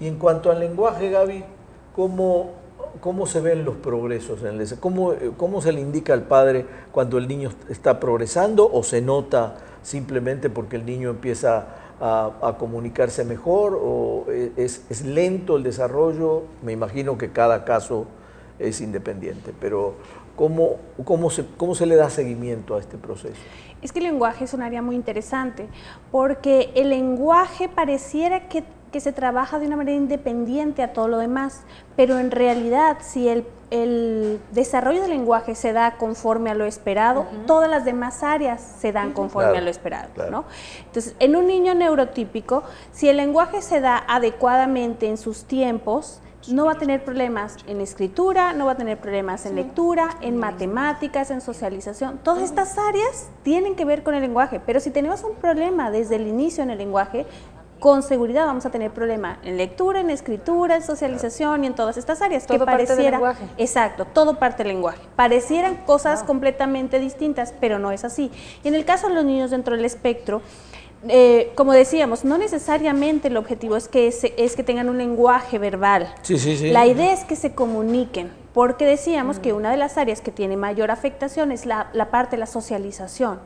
Y en cuanto al lenguaje, Gaby, ¿cómo, cómo se ven los progresos en el ¿Cómo, ¿Cómo se le indica al padre cuando el niño está progresando o se nota simplemente porque el niño empieza a, comunicarse mejor o es, es, lento el desarrollo? Me imagino que cada caso es independiente, pero ¿cómo, cómo, se, cómo se le da seguimiento a este proceso? Es que el lenguaje es un área muy interesante, porque el lenguaje pareciera que que se trabaja de una manera independiente a todo lo demás, pero en realidad si el, desarrollo del lenguaje se da conforme a lo esperado, todas las demás áreas se dan conforme a lo esperado. ¿no? Entonces, en un niño neurotípico, si el lenguaje se da adecuadamente en sus tiempos, no va a tener problemas en escritura, no va a tener problemas en lectura, en matemáticas, en socialización. Todas estas áreas tienen que ver con el lenguaje, pero si tenemos un problema desde el inicio en el lenguaje, con seguridad vamos a tener problema en lectura, en escritura, en socialización y en todas estas áreas. Todo que pareciera, parte del lenguaje. Exacto, todo parte del lenguaje. Parecieran cosas completamente distintas, pero no es así. Y en el caso de los niños dentro del espectro, eh, como decíamos, no necesariamente el objetivo es que, es que tengan un lenguaje verbal. Sí, sí, sí. La idea es que se comuniquen, porque decíamos que una de las áreas que tiene mayor afectación es la, la parte de la socialización.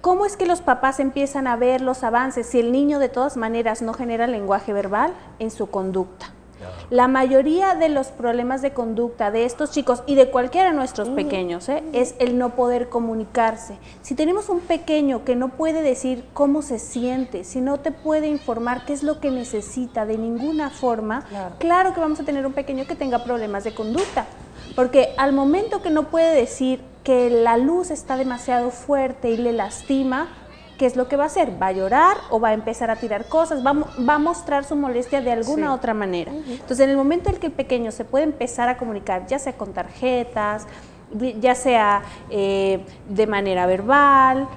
¿Cómo es que los papás empiezan a ver los avances si el niño de todas maneras no genera lenguaje verbal en su conducta? La mayoría de los problemas de conducta de estos chicos y de cualquiera de nuestros pequeños ¿eh? es el no poder comunicarse. Si tenemos un pequeño que no puede decir cómo se siente, si no te puede informar qué es lo que necesita de ninguna forma, claro que vamos a tener un pequeño que tenga problemas de conducta. Porque al momento que no puede decir que la luz está demasiado fuerte y le lastima, ¿qué es lo que va a hacer? ¿Va a llorar o va a empezar a tirar cosas? ¿Va, a mostrar su molestia de alguna otra manera? Entonces, en el momento en que el pequeño se puede empezar a comunicar, ya sea con tarjetas, ya sea eh, de manera verbal,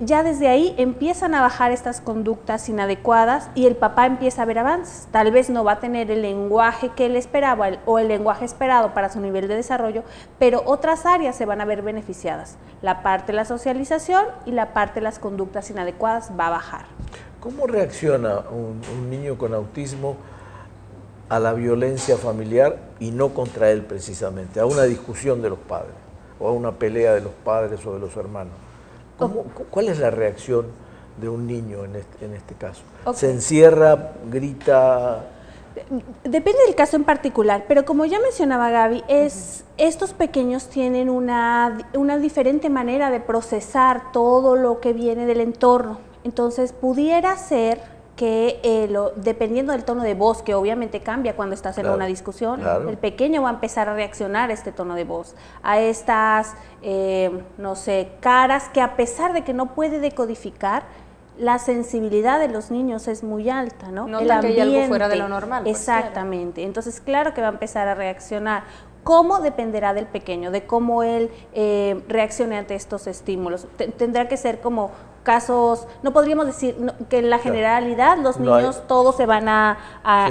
ya desde ahí empiezan a bajar estas conductas inadecuadas y el papá empieza a ver avances. Tal vez no va a tener el lenguaje que él esperaba o el lenguaje esperado para su nivel de desarrollo, pero otras áreas se van a ver beneficiadas. La parte de la socialización y la parte de las conductas inadecuadas va a bajar. ¿Cómo reacciona un, niño con autismo a la violencia familiar y no contra él precisamente, a una discusión de los padres o a una pelea de los padres o de los hermanos? ¿Cuál es la reacción de un niño en este, este caso? ¿Se encierra, grita? Depende del caso en particular, pero como ya mencionaba Gaby, es, estos pequeños tienen una, una diferente manera de procesar todo lo que viene del entorno. Entonces, pudiera ser que eh, dependiendo del tono de voz, que obviamente cambia cuando estás en una discusión, el pequeño va a empezar a reaccionar a este tono de voz, a estas, eh, no sé, caras que a pesar de que no puede decodificar, la sensibilidad de los niños es muy alta, ¿no? No el que hay algo fuera de lo normal. Pues, exactamente. Entonces, claro que va a empezar a reaccionar. ¿Cómo dependerá del pequeño, de cómo él eh, reaccione ante estos estímulos? tendrá que ser como casos, no podríamos decir que en la generalidad los niños todos se van a, a,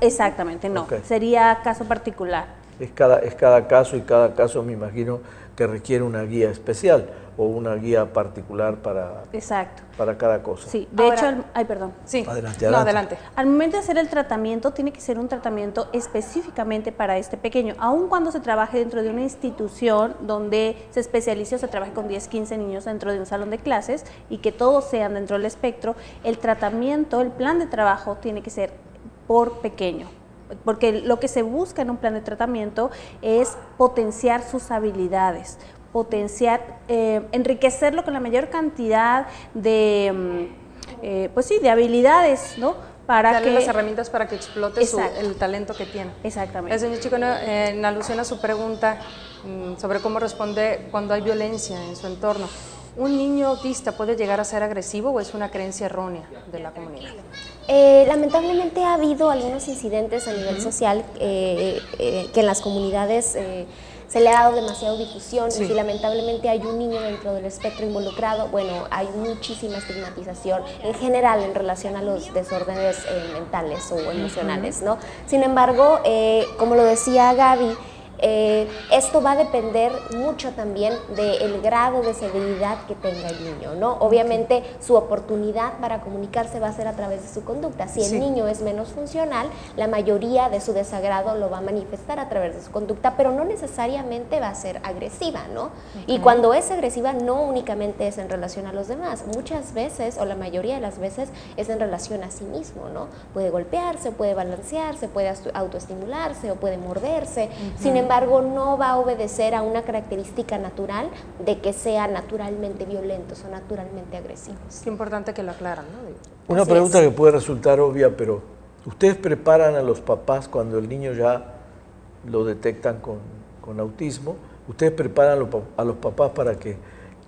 Exactamente, no. Sería caso particular. Es cada, es cada caso y cada caso me imagino que requiere una guía especial o una guía particular para, Exacto. para cada cosa. Sí, de hecho, ay, perdón. Sí, adelante, adelante. Al momento de hacer el tratamiento, tiene que ser un tratamiento específicamente para este pequeño, aun cuando se trabaje dentro de una institución donde se especialice o se trabaje con 10, 15 niños dentro de un salón de clases y que todos sean dentro del espectro, el tratamiento, el plan de trabajo tiene que ser por pequeño, porque lo que se busca en un plan de tratamiento es potenciar sus habilidades, potenciar, eh, enriquecerlo con la mayor cantidad de, mm, eh, pues sí, de habilidades, ¿no? Para Darle que, las herramientas para que explote el talento que tiene. Exactamente. El señor Chico, en alusión a su pregunta mm, sobre cómo responde cuando hay violencia en su entorno, ¿un niño autista puede llegar a ser agresivo o es una creencia errónea de la comunidad? Eh, lamentablemente ha habido algunos incidentes a nivel social que en las comunidades se le ha dado demasiada difusión y si lamentablemente hay un niño dentro del espectro involucrado, bueno, hay muchísima estigmatización en general en relación a los desórdenes eh, mentales o emocionales, ¿no? Sin embargo, eh, como lo decía Gaby, eh, esto va a depender mucho también del grado de severidad que tenga el niño, ¿no? Obviamente su oportunidad para comunicarse va a ser a través de su conducta. Si el niño es menos funcional, la mayoría de su desagrado lo va a manifestar a través de su conducta, pero no necesariamente va a ser agresiva, ¿no? Y cuando es agresiva no únicamente es en relación a los demás, muchas veces o la mayoría de las veces es en relación a sí mismo, ¿no? Puede golpearse, puede balancearse, puede autoestimularse o puede morderse. Sin embargo, embargo, no va a obedecer a una característica natural de que sea naturalmente violentos o naturalmente agresivos. Es importante que lo aclaran, ¿no? Una pregunta que puede resultar obvia, pero ¿ustedes preparan a los papás cuando el niño ya lo detectan con, autismo? ¿Ustedes preparan a los papás para que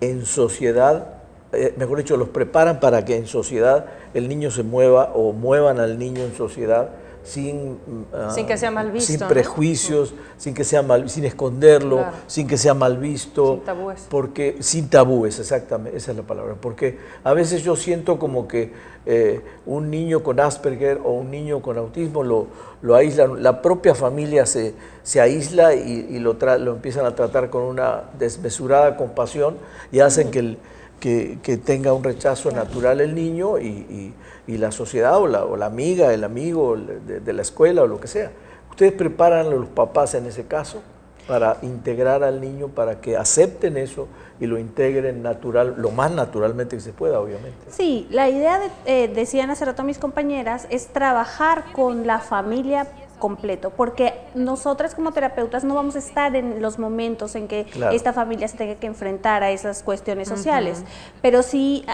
en sociedad, eh, mejor dicho, los preparan para que en sociedad el niño se mueva o muevan al niño en sociedad sin, ah, sin que sea mal visto, sin prejuicios, sin que sea mal, sin esconderlo, sin que sea mal visto, sin tabúes. porque sin tabúes, exactamente, esa es la palabra, porque a veces yo siento como que eh, un niño con Asperger o un niño con autismo lo, lo aíslan, la propia familia se, se aísla y, lo, lo empiezan a tratar con una desmesurada compasión y hacen que el que, tenga un rechazo natural el niño y, la sociedad o la, o la, amiga, el amigo de, la escuela o lo que sea. ¿Ustedes preparan a los papás en ese caso para integrar al niño, para que acepten eso y lo integren natural, lo más naturalmente que se pueda, obviamente? Sí, la idea, de, eh, decían hace rato mis compañeras, es trabajar con la familia completo, porque nosotras como terapeutas no vamos a estar en los momentos en que esta familia se tenga que enfrentar a esas cuestiones sociales, pero sí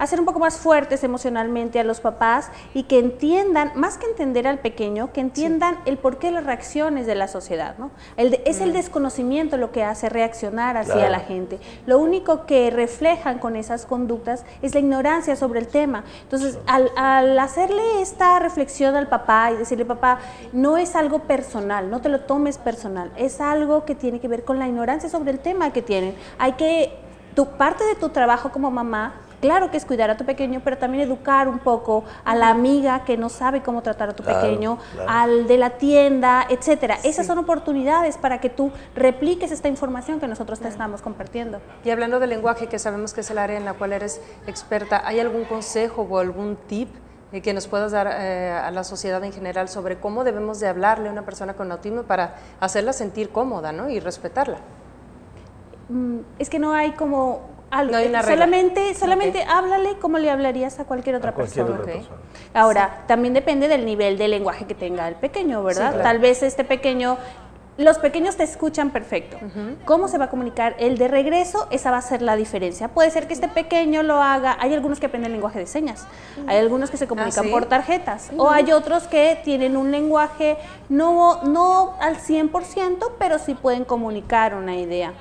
hacer un poco más fuertes emocionalmente a los papás y que entiendan, más que entender al pequeño, que entiendan el porqué de las reacciones de la sociedad. ¿no? es el mm. desconocimiento lo que hace reaccionar así a la gente. Lo único que reflejan con esas conductas es la ignorancia sobre el tema. Entonces, al, al hacerle esta reflexión al papá y decirle, papá, no es algo personal, no te lo tomes personal, es algo que tiene que ver con la ignorancia sobre el tema que tienen. Hay que, tu parte de tu trabajo como mamá claro que es cuidar a tu pequeño, pero también educar un poco a la amiga que no sabe cómo tratar a tu pequeño, al de la tienda, etcétera. Esas son oportunidades para que tú repliques esta información que nosotros te estamos compartiendo. Y hablando del lenguaje, que sabemos que es el área en la cual eres experta, ¿hay algún consejo o algún tip eh, que nos puedas dar eh, a la sociedad en general sobre cómo debemos de hablarle a una persona con autismo para hacerla sentir cómoda ¿no? y respetarla? Mm, es que no hay como algo, solamente, solamente háblale como le hablarías a cualquier otra persona. Ahora, también depende del nivel de lenguaje que tenga el pequeño, ¿verdad? Tal vez este pequeño los pequeños te escuchan perfecto. ¿Cómo se va a comunicar el de regreso? Esa va a ser la diferencia. Puede ser que este pequeño lo haga. Hay algunos que aprenden lenguaje de señas. Hay algunos que se comunican ah, por tarjetas. O hay otros que tienen un lenguaje no, no al 100%, pero sí pueden comunicar una idea.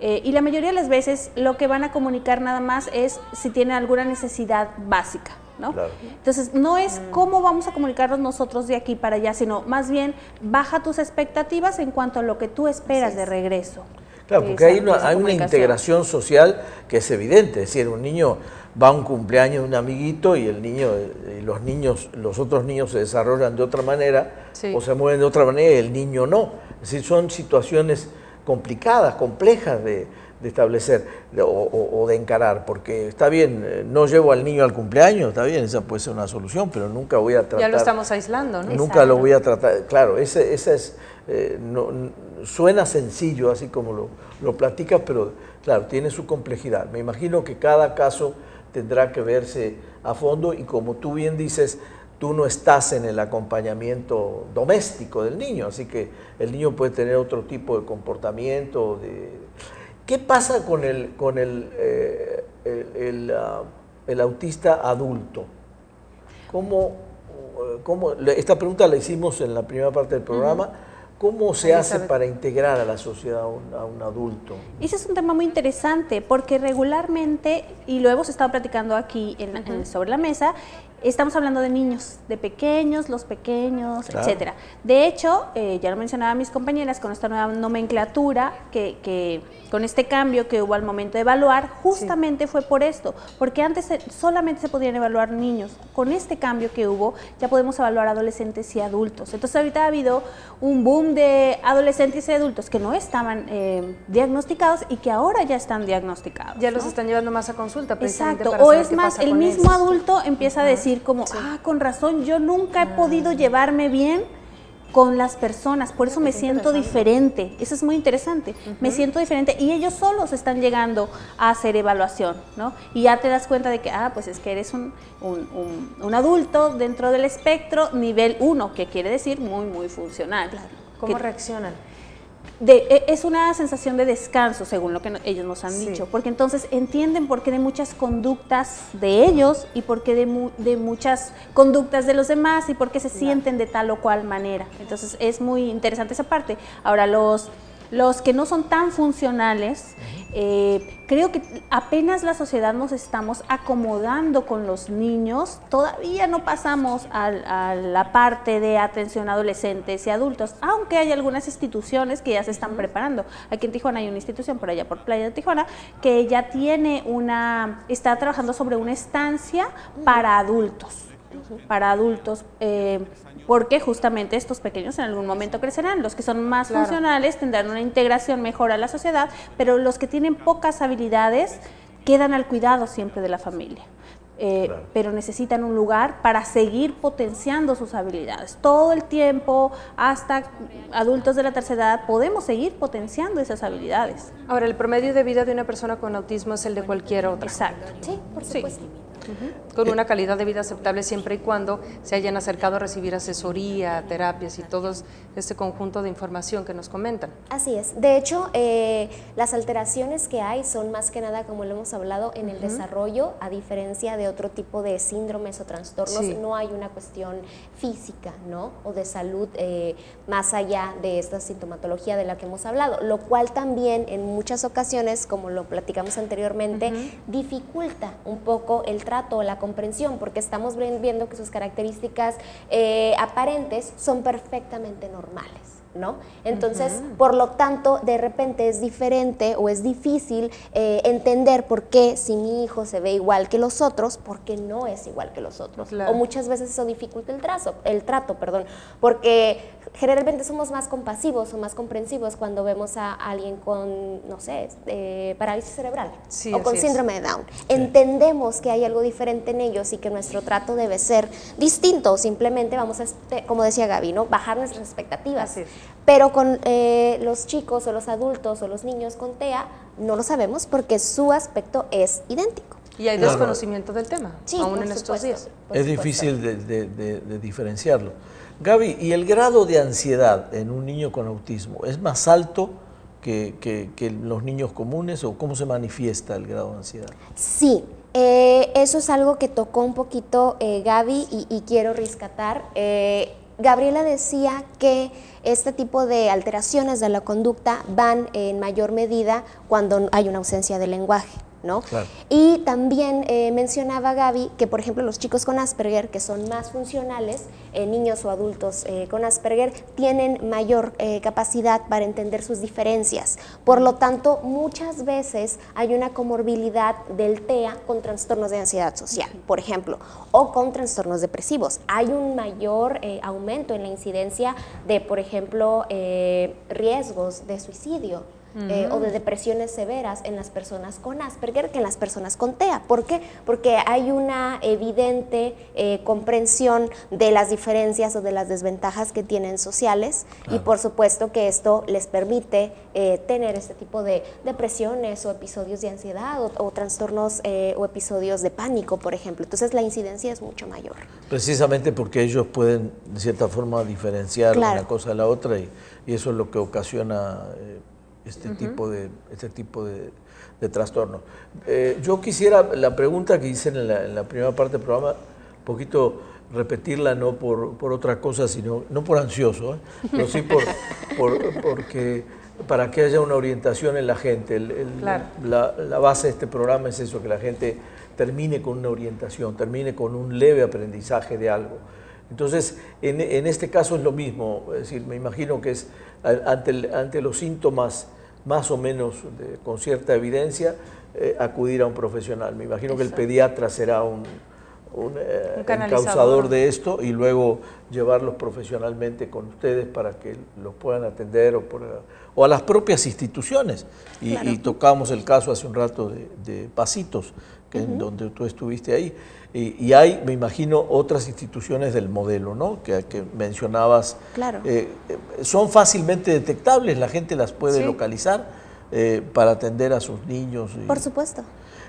Eh, y la mayoría de las veces lo que van a comunicar nada más es si tienen alguna necesidad básica. Entonces, no es cómo vamos a comunicarnos nosotros de aquí para allá, sino más bien baja tus expectativas en cuanto a lo que tú esperas de regreso. Claro, porque hay una, hay una integración social que es evidente, es decir, un niño va a un cumpleaños de un amiguito y el niño, y los niños, los otros niños se desarrollan de otra manera o se mueven de otra manera y el niño no. Es decir, son situaciones complicadas, complejas de, de establecer o, de encarar, porque está bien, eh, no llevo al niño al cumpleaños, está bien, esa puede ser una solución, pero nunca voy a tratar... Ya lo estamos aislando, ¿no? Nunca lo voy a tratar, claro, ese es, eh, suena sencillo así como lo, lo platicas, pero claro, tiene su complejidad. Me imagino que cada caso tendrá que verse a fondo y como tú bien dices, tú no estás en el acompañamiento doméstico del niño, así que el niño puede tener otro tipo de comportamiento, de ¿Qué pasa con el, con el, eh, el, ah, el, autista adulto? ¿Cómo, cómo, esta pregunta la hicimos en la primera parte del programa. ¿Cómo se hace para integrar a la sociedad a un, adulto? Ese es un tema muy interesante porque regularmente, y lo hemos estado platicando aquí en, sobre la mesa, Estamos hablando de niños, de pequeños, los pequeños, etcétera. De hecho, eh, ya lo mencionaba mis compañeras, con esta nueva nomenclatura, que, con este cambio que hubo al momento de evaluar, justamente fue por esto, porque antes solamente se podían evaluar niños. Con este cambio que hubo, ya podemos evaluar adolescentes y adultos. Entonces, ahorita ha habido un boom de adolescentes y adultos que no estaban eh, diagnosticados y que ahora ya están diagnosticados. Ya los están llevando más a consulta, Exacto, o es más, el mismo adulto empieza a decir, como, ah, con razón, yo nunca he podido llevarme bien con las personas, por eso me siento diferente. Eso es muy interesante. Me siento diferente y ellos solos están llegando a hacer evaluación, ¿no? Y ya te das cuenta de que, ah, pues es que eres un, un, adulto dentro del espectro nivel 1, que quiere decir muy, muy funcional. ¿Cómo reaccionan? E, es una sensación de descanso, según lo que ellos nos han dicho, porque entonces entienden por qué de muchas conductas de ellos y por qué de, muchas conductas de los demás y por qué se sienten de tal o cual manera. Entonces es muy interesante esa parte. Ahora, los los que no son tan funcionales, eh, creo que apenas la sociedad nos estamos acomodando con los niños, todavía no pasamos a, la parte de atención a adolescentes y adultos, aunque hay algunas instituciones que ya se están preparando. Aquí en Tijuana hay una institución por allá por Playa de Tijuana que ya tiene una, está trabajando sobre una estancia para adultos para adultos, eh, porque justamente estos pequeños en algún momento crecerán. Los que son más funcionales tendrán una integración mejor a la sociedad, pero los que tienen pocas habilidades quedan al cuidado siempre de la familia. Eh, pero necesitan un lugar para seguir potenciando sus habilidades. Todo el tiempo, hasta adultos de la tercera edad, podemos seguir potenciando esas habilidades. Ahora, el promedio de vida de una persona con autismo es el de cualquier otra. Exacto. Sí, por supuesto con una calidad de vida aceptable siempre y cuando se hayan acercado a recibir asesoría, terapias y todo este conjunto de información que nos comentan. Así es. De hecho, eh, las alteraciones que hay son más que nada, como lo hemos hablado, en el desarrollo, a diferencia de otro tipo de síndromes o trastornos, no hay una cuestión física, ¿no? O de salud eh, más allá de esta sintomatología de la que hemos hablado, lo cual también en muchas ocasiones, como lo platicamos anteriormente, dificulta un poco el trato la comprensión, porque estamos viendo que sus características eh, aparentes son perfectamente normales. ¿No? Entonces, por lo tanto, de repente es diferente o es difícil eh, entender por qué si mi hijo se ve igual que los otros, por qué no es igual que los otros. O muchas veces eso dificulta el, trazo, el trato, perdón, porque generalmente somos más compasivos o más comprensivos cuando vemos a alguien con, no sé, eh, parálisis cerebral o con síndrome de Down. Entendemos que hay algo diferente en ellos y que nuestro trato debe ser distinto, simplemente vamos a, este, como decía Gaby, ¿no? bajar nuestras expectativas. Pero con eh, los chicos o los adultos o los niños con TEA no lo sabemos porque su aspecto es idéntico. Y hay desconocimiento del tema, aún en estos días. Es difícil de, diferenciarlo. Gaby, ¿y el grado de ansiedad en un niño con autismo es más alto que, que, los niños comunes o cómo se manifiesta el grado de ansiedad? Sí, eh, eso es algo que tocó un poquito eh, Gaby y, quiero rescatar. Eh, Gabriela decía que este tipo de alteraciones de la conducta van en mayor medida cuando hay una ausencia de lenguaje. ¿No? Y también eh, mencionaba Gaby que, por ejemplo, los chicos con Asperger, que son más funcionales, eh, niños o adultos eh, con Asperger, tienen mayor capacidad para entender sus diferencias. Por lo tanto, muchas veces hay una comorbilidad del TEA con trastornos de ansiedad social, por ejemplo, o con trastornos depresivos. Hay un mayor aumento en la incidencia de, por ejemplo, riesgos de suicidio eh, o de depresiones severas en las personas con Asperger que en las personas con TEA. ¿Por qué? Porque hay una evidente eh, comprensión de las diferencias o de las desventajas que tienen sociales y por supuesto que esto les permite eh, tener este tipo de depresiones o episodios de ansiedad o, trastornos o episodios de pánico, por ejemplo. Entonces la incidencia es mucho mayor. Precisamente porque ellos pueden de cierta forma diferenciar una cosa de la otra y, y, eso es lo que ocasiona este tipo de, este tipo de, de trastornos. Eh, yo quisiera, la pregunta que hice en la, primera parte del programa, un poquito repetirla no por, por otra cosa, sino, no por ansioso, ¿eh? pero sí por, por, porque para que haya una orientación en la gente. la, la, base de este programa es eso, que la gente termine con una orientación, termine con un leve aprendizaje de algo. Entonces, en, en este caso es lo mismo, es decir, me imagino que es ante, ante los síntomas más o menos con cierta evidencia, eh, acudir a un profesional. Me imagino que el pediatra será un, un, eh, encausador de esto y luego llevarlos profesionalmente con ustedes para que los puedan atender o, o a las propias instituciones. Y, tocamos el caso hace un rato de, Pasitos, que en donde tú estuviste ahí. Y, hay, me imagino, otras instituciones del modelo, ¿no? Que, mencionabas. Claro. Eh, son fácilmente detectables, la gente las puede localizar eh, para atender a sus niños. Por supuesto.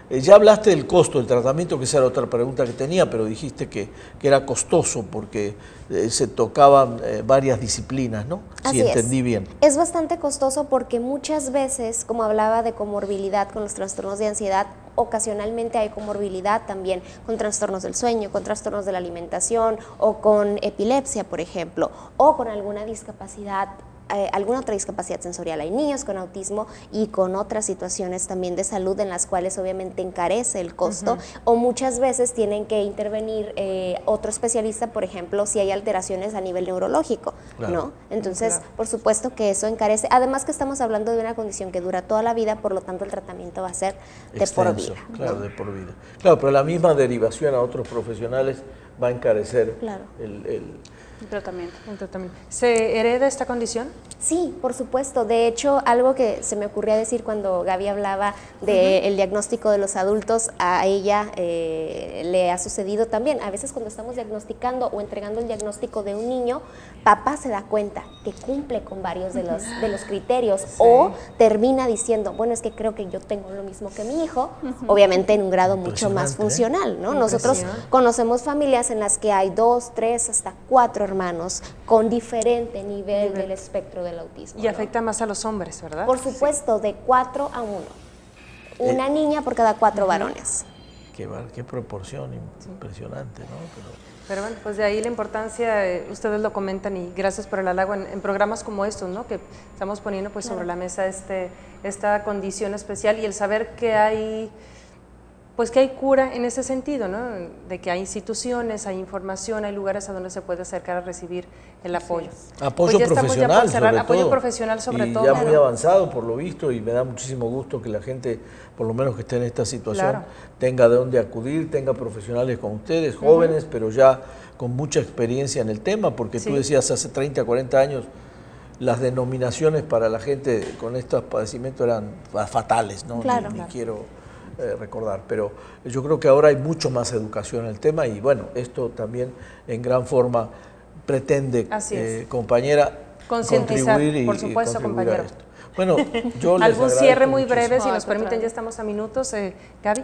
Eh, ya hablaste del costo del tratamiento, que esa era otra pregunta que tenía, pero dijiste que, era costoso porque eh, se tocaban eh, varias disciplinas, ¿no? si entendí bien. Es bastante costoso porque muchas veces, como hablaba de comorbilidad con los trastornos de ansiedad, ocasionalmente hay comorbilidad también con trastornos del sueño, con trastornos de la alimentación o con epilepsia, por ejemplo, o con alguna discapacidad eh, alguna otra discapacidad sensorial. Hay niños con autismo y con otras situaciones también de salud en las cuales obviamente encarece el costo o muchas veces tienen que intervenir eh, otro especialista, por ejemplo, si hay alteraciones a nivel neurológico, ¿no? Entonces, por supuesto que eso encarece. Además que estamos hablando de una condición que dura toda la vida, por lo tanto el tratamiento va a ser de por vida. Claro, de por vida. Claro, pero la misma derivación a otros profesionales va a encarecer el un tratamiento. Un tratamiento. ¿Se hereda esta condición? Sí, por supuesto. De hecho, algo que se me ocurría decir cuando Gaby hablaba del diagnóstico de los adultos, a ella eh, le ha sucedido también. A veces cuando estamos diagnosticando o entregando el diagnóstico de un niño, papá se da cuenta que cumple con varios de los, de los criterios o termina diciendo, bueno, es que creo que yo tengo lo mismo que mi hijo, obviamente en un grado mucho más ¿eh? funcional. ¿no? Nosotros conocemos familias en las que hay dos, tres, hasta cuatro hermanos con diferente nivel, del espectro del autismo. Y afecta más a los hombres, ¿verdad? Por supuesto, de 4 a 1. Una eh, niña por cada cuatro varones. Qué, qué proporción impresionante, ¿no? Pero, bueno, pues de ahí la importancia, eh, ustedes lo comentan y gracias por el halago en, programas como estos, ¿no? Que estamos poniendo pues sobre la mesa este, esta condición especial y el saber que hay pues que hay cura en ese sentido, ¿no? De que hay instituciones, hay información, hay lugares a donde se puede acercar a recibir el apoyo. Apoyo pues profesional, sobre apoyo todo. profesional sobre y todo. Ya muy avanzado por lo visto y me da muchísimo gusto que la gente, por lo menos que esté en esta situación, tenga de dónde acudir, tenga profesionales con ustedes, jóvenes, pero ya con mucha experiencia en el tema, porque tú decías hace 30, 40 años las denominaciones para la gente con estos padecimientos eran fatales, ¿no? Claro, ni quiero eh, recordar. Pero yo creo que ahora hay mucho más educación en el tema y bueno, esto también en gran forma pretende, eh, compañera, contribuir y, por supuesto, compañero. Bueno, yo les Algún cierre muy breve, si nos permiten, ya estamos a minutos. Eh, Gaby.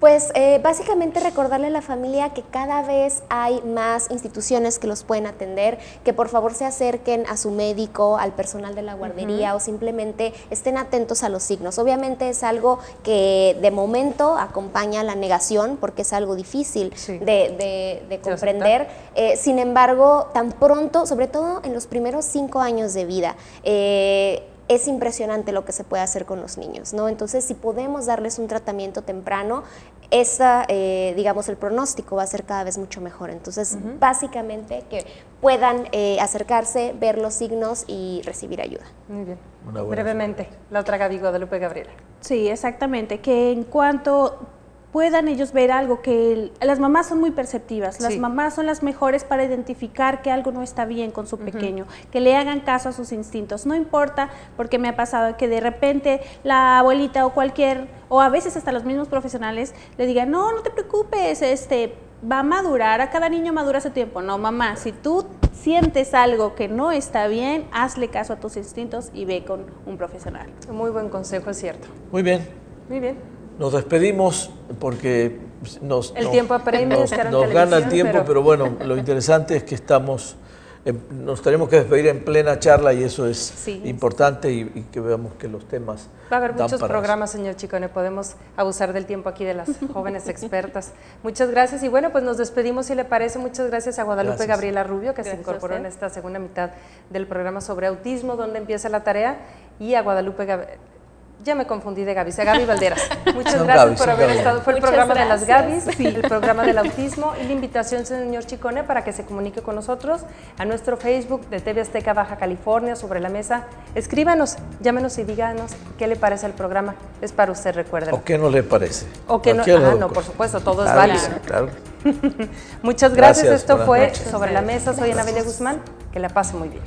Pues eh, básicamente recordarle a la familia que cada vez hay más instituciones que los pueden atender, que por favor se acerquen a su médico, al personal de la guardería o simplemente estén atentos a los signos. Obviamente es algo que de momento acompaña la negación porque es algo difícil de, comprender. Eh, sin embargo, tan pronto, sobre todo en los primeros cinco años de vida, eh, es impresionante lo que se puede hacer con los niños, ¿no? Entonces, si podemos darles un tratamiento temprano, esa, eh, digamos, el pronóstico va a ser cada vez mucho mejor. Entonces, básicamente que puedan eh, acercarse, ver los signos y recibir ayuda. Muy bien. Brevemente, la otra Gaby Guadalupe Gabriela. Sí, exactamente, que en cuanto puedan ellos ver algo que las mamás son muy perceptivas, las mamás son las mejores para identificar que algo no está bien con su pequeño, que le hagan caso a sus instintos, no importa porque me ha pasado que de repente la abuelita o cualquier o a veces hasta los mismos profesionales le digan, "No, no te preocupes, este va a madurar, a cada niño madura su tiempo." No, mamá, si tú sientes algo que no está bien, hazle caso a tus instintos y ve con un profesional. Muy buen consejo, es cierto. Muy bien. Muy bien. Nos despedimos porque nos, el tiempo apremia, nos, gana el tiempo, pero... bueno, lo interesante es que estamos, nos tenemos que despedir en plena charla y eso es importante y, que veamos que los temas... Va a haber muchos programas, señor Chicone, podemos abusar del tiempo aquí de las jóvenes expertas. Muchas gracias y bueno, pues nos despedimos si le parece. Muchas gracias a Guadalupe Gabriela Rubio que se incorporó en esta segunda mitad del programa sobre autismo, donde empieza la tarea, y a Guadalupe Gabriela ya me confundí de Gaby, a Gaby Valderas. Muchas gracias por haber estado. Fue el programa de las Gabis, el programa del autismo y la invitación, señor Chicone, para que se comunique con nosotros a nuestro Facebook de TV Azteca Baja California sobre la mesa. Escríbanos, llámenos y díganos qué le parece el programa. Es para usted, recuerden. ¿O qué no le parece? O que no, ah, no, por supuesto, todo es válido. Claro. Muchas gracias. Esto fue Sobre la Mesa. Soy Ana Guzmán. Que la pase muy bien.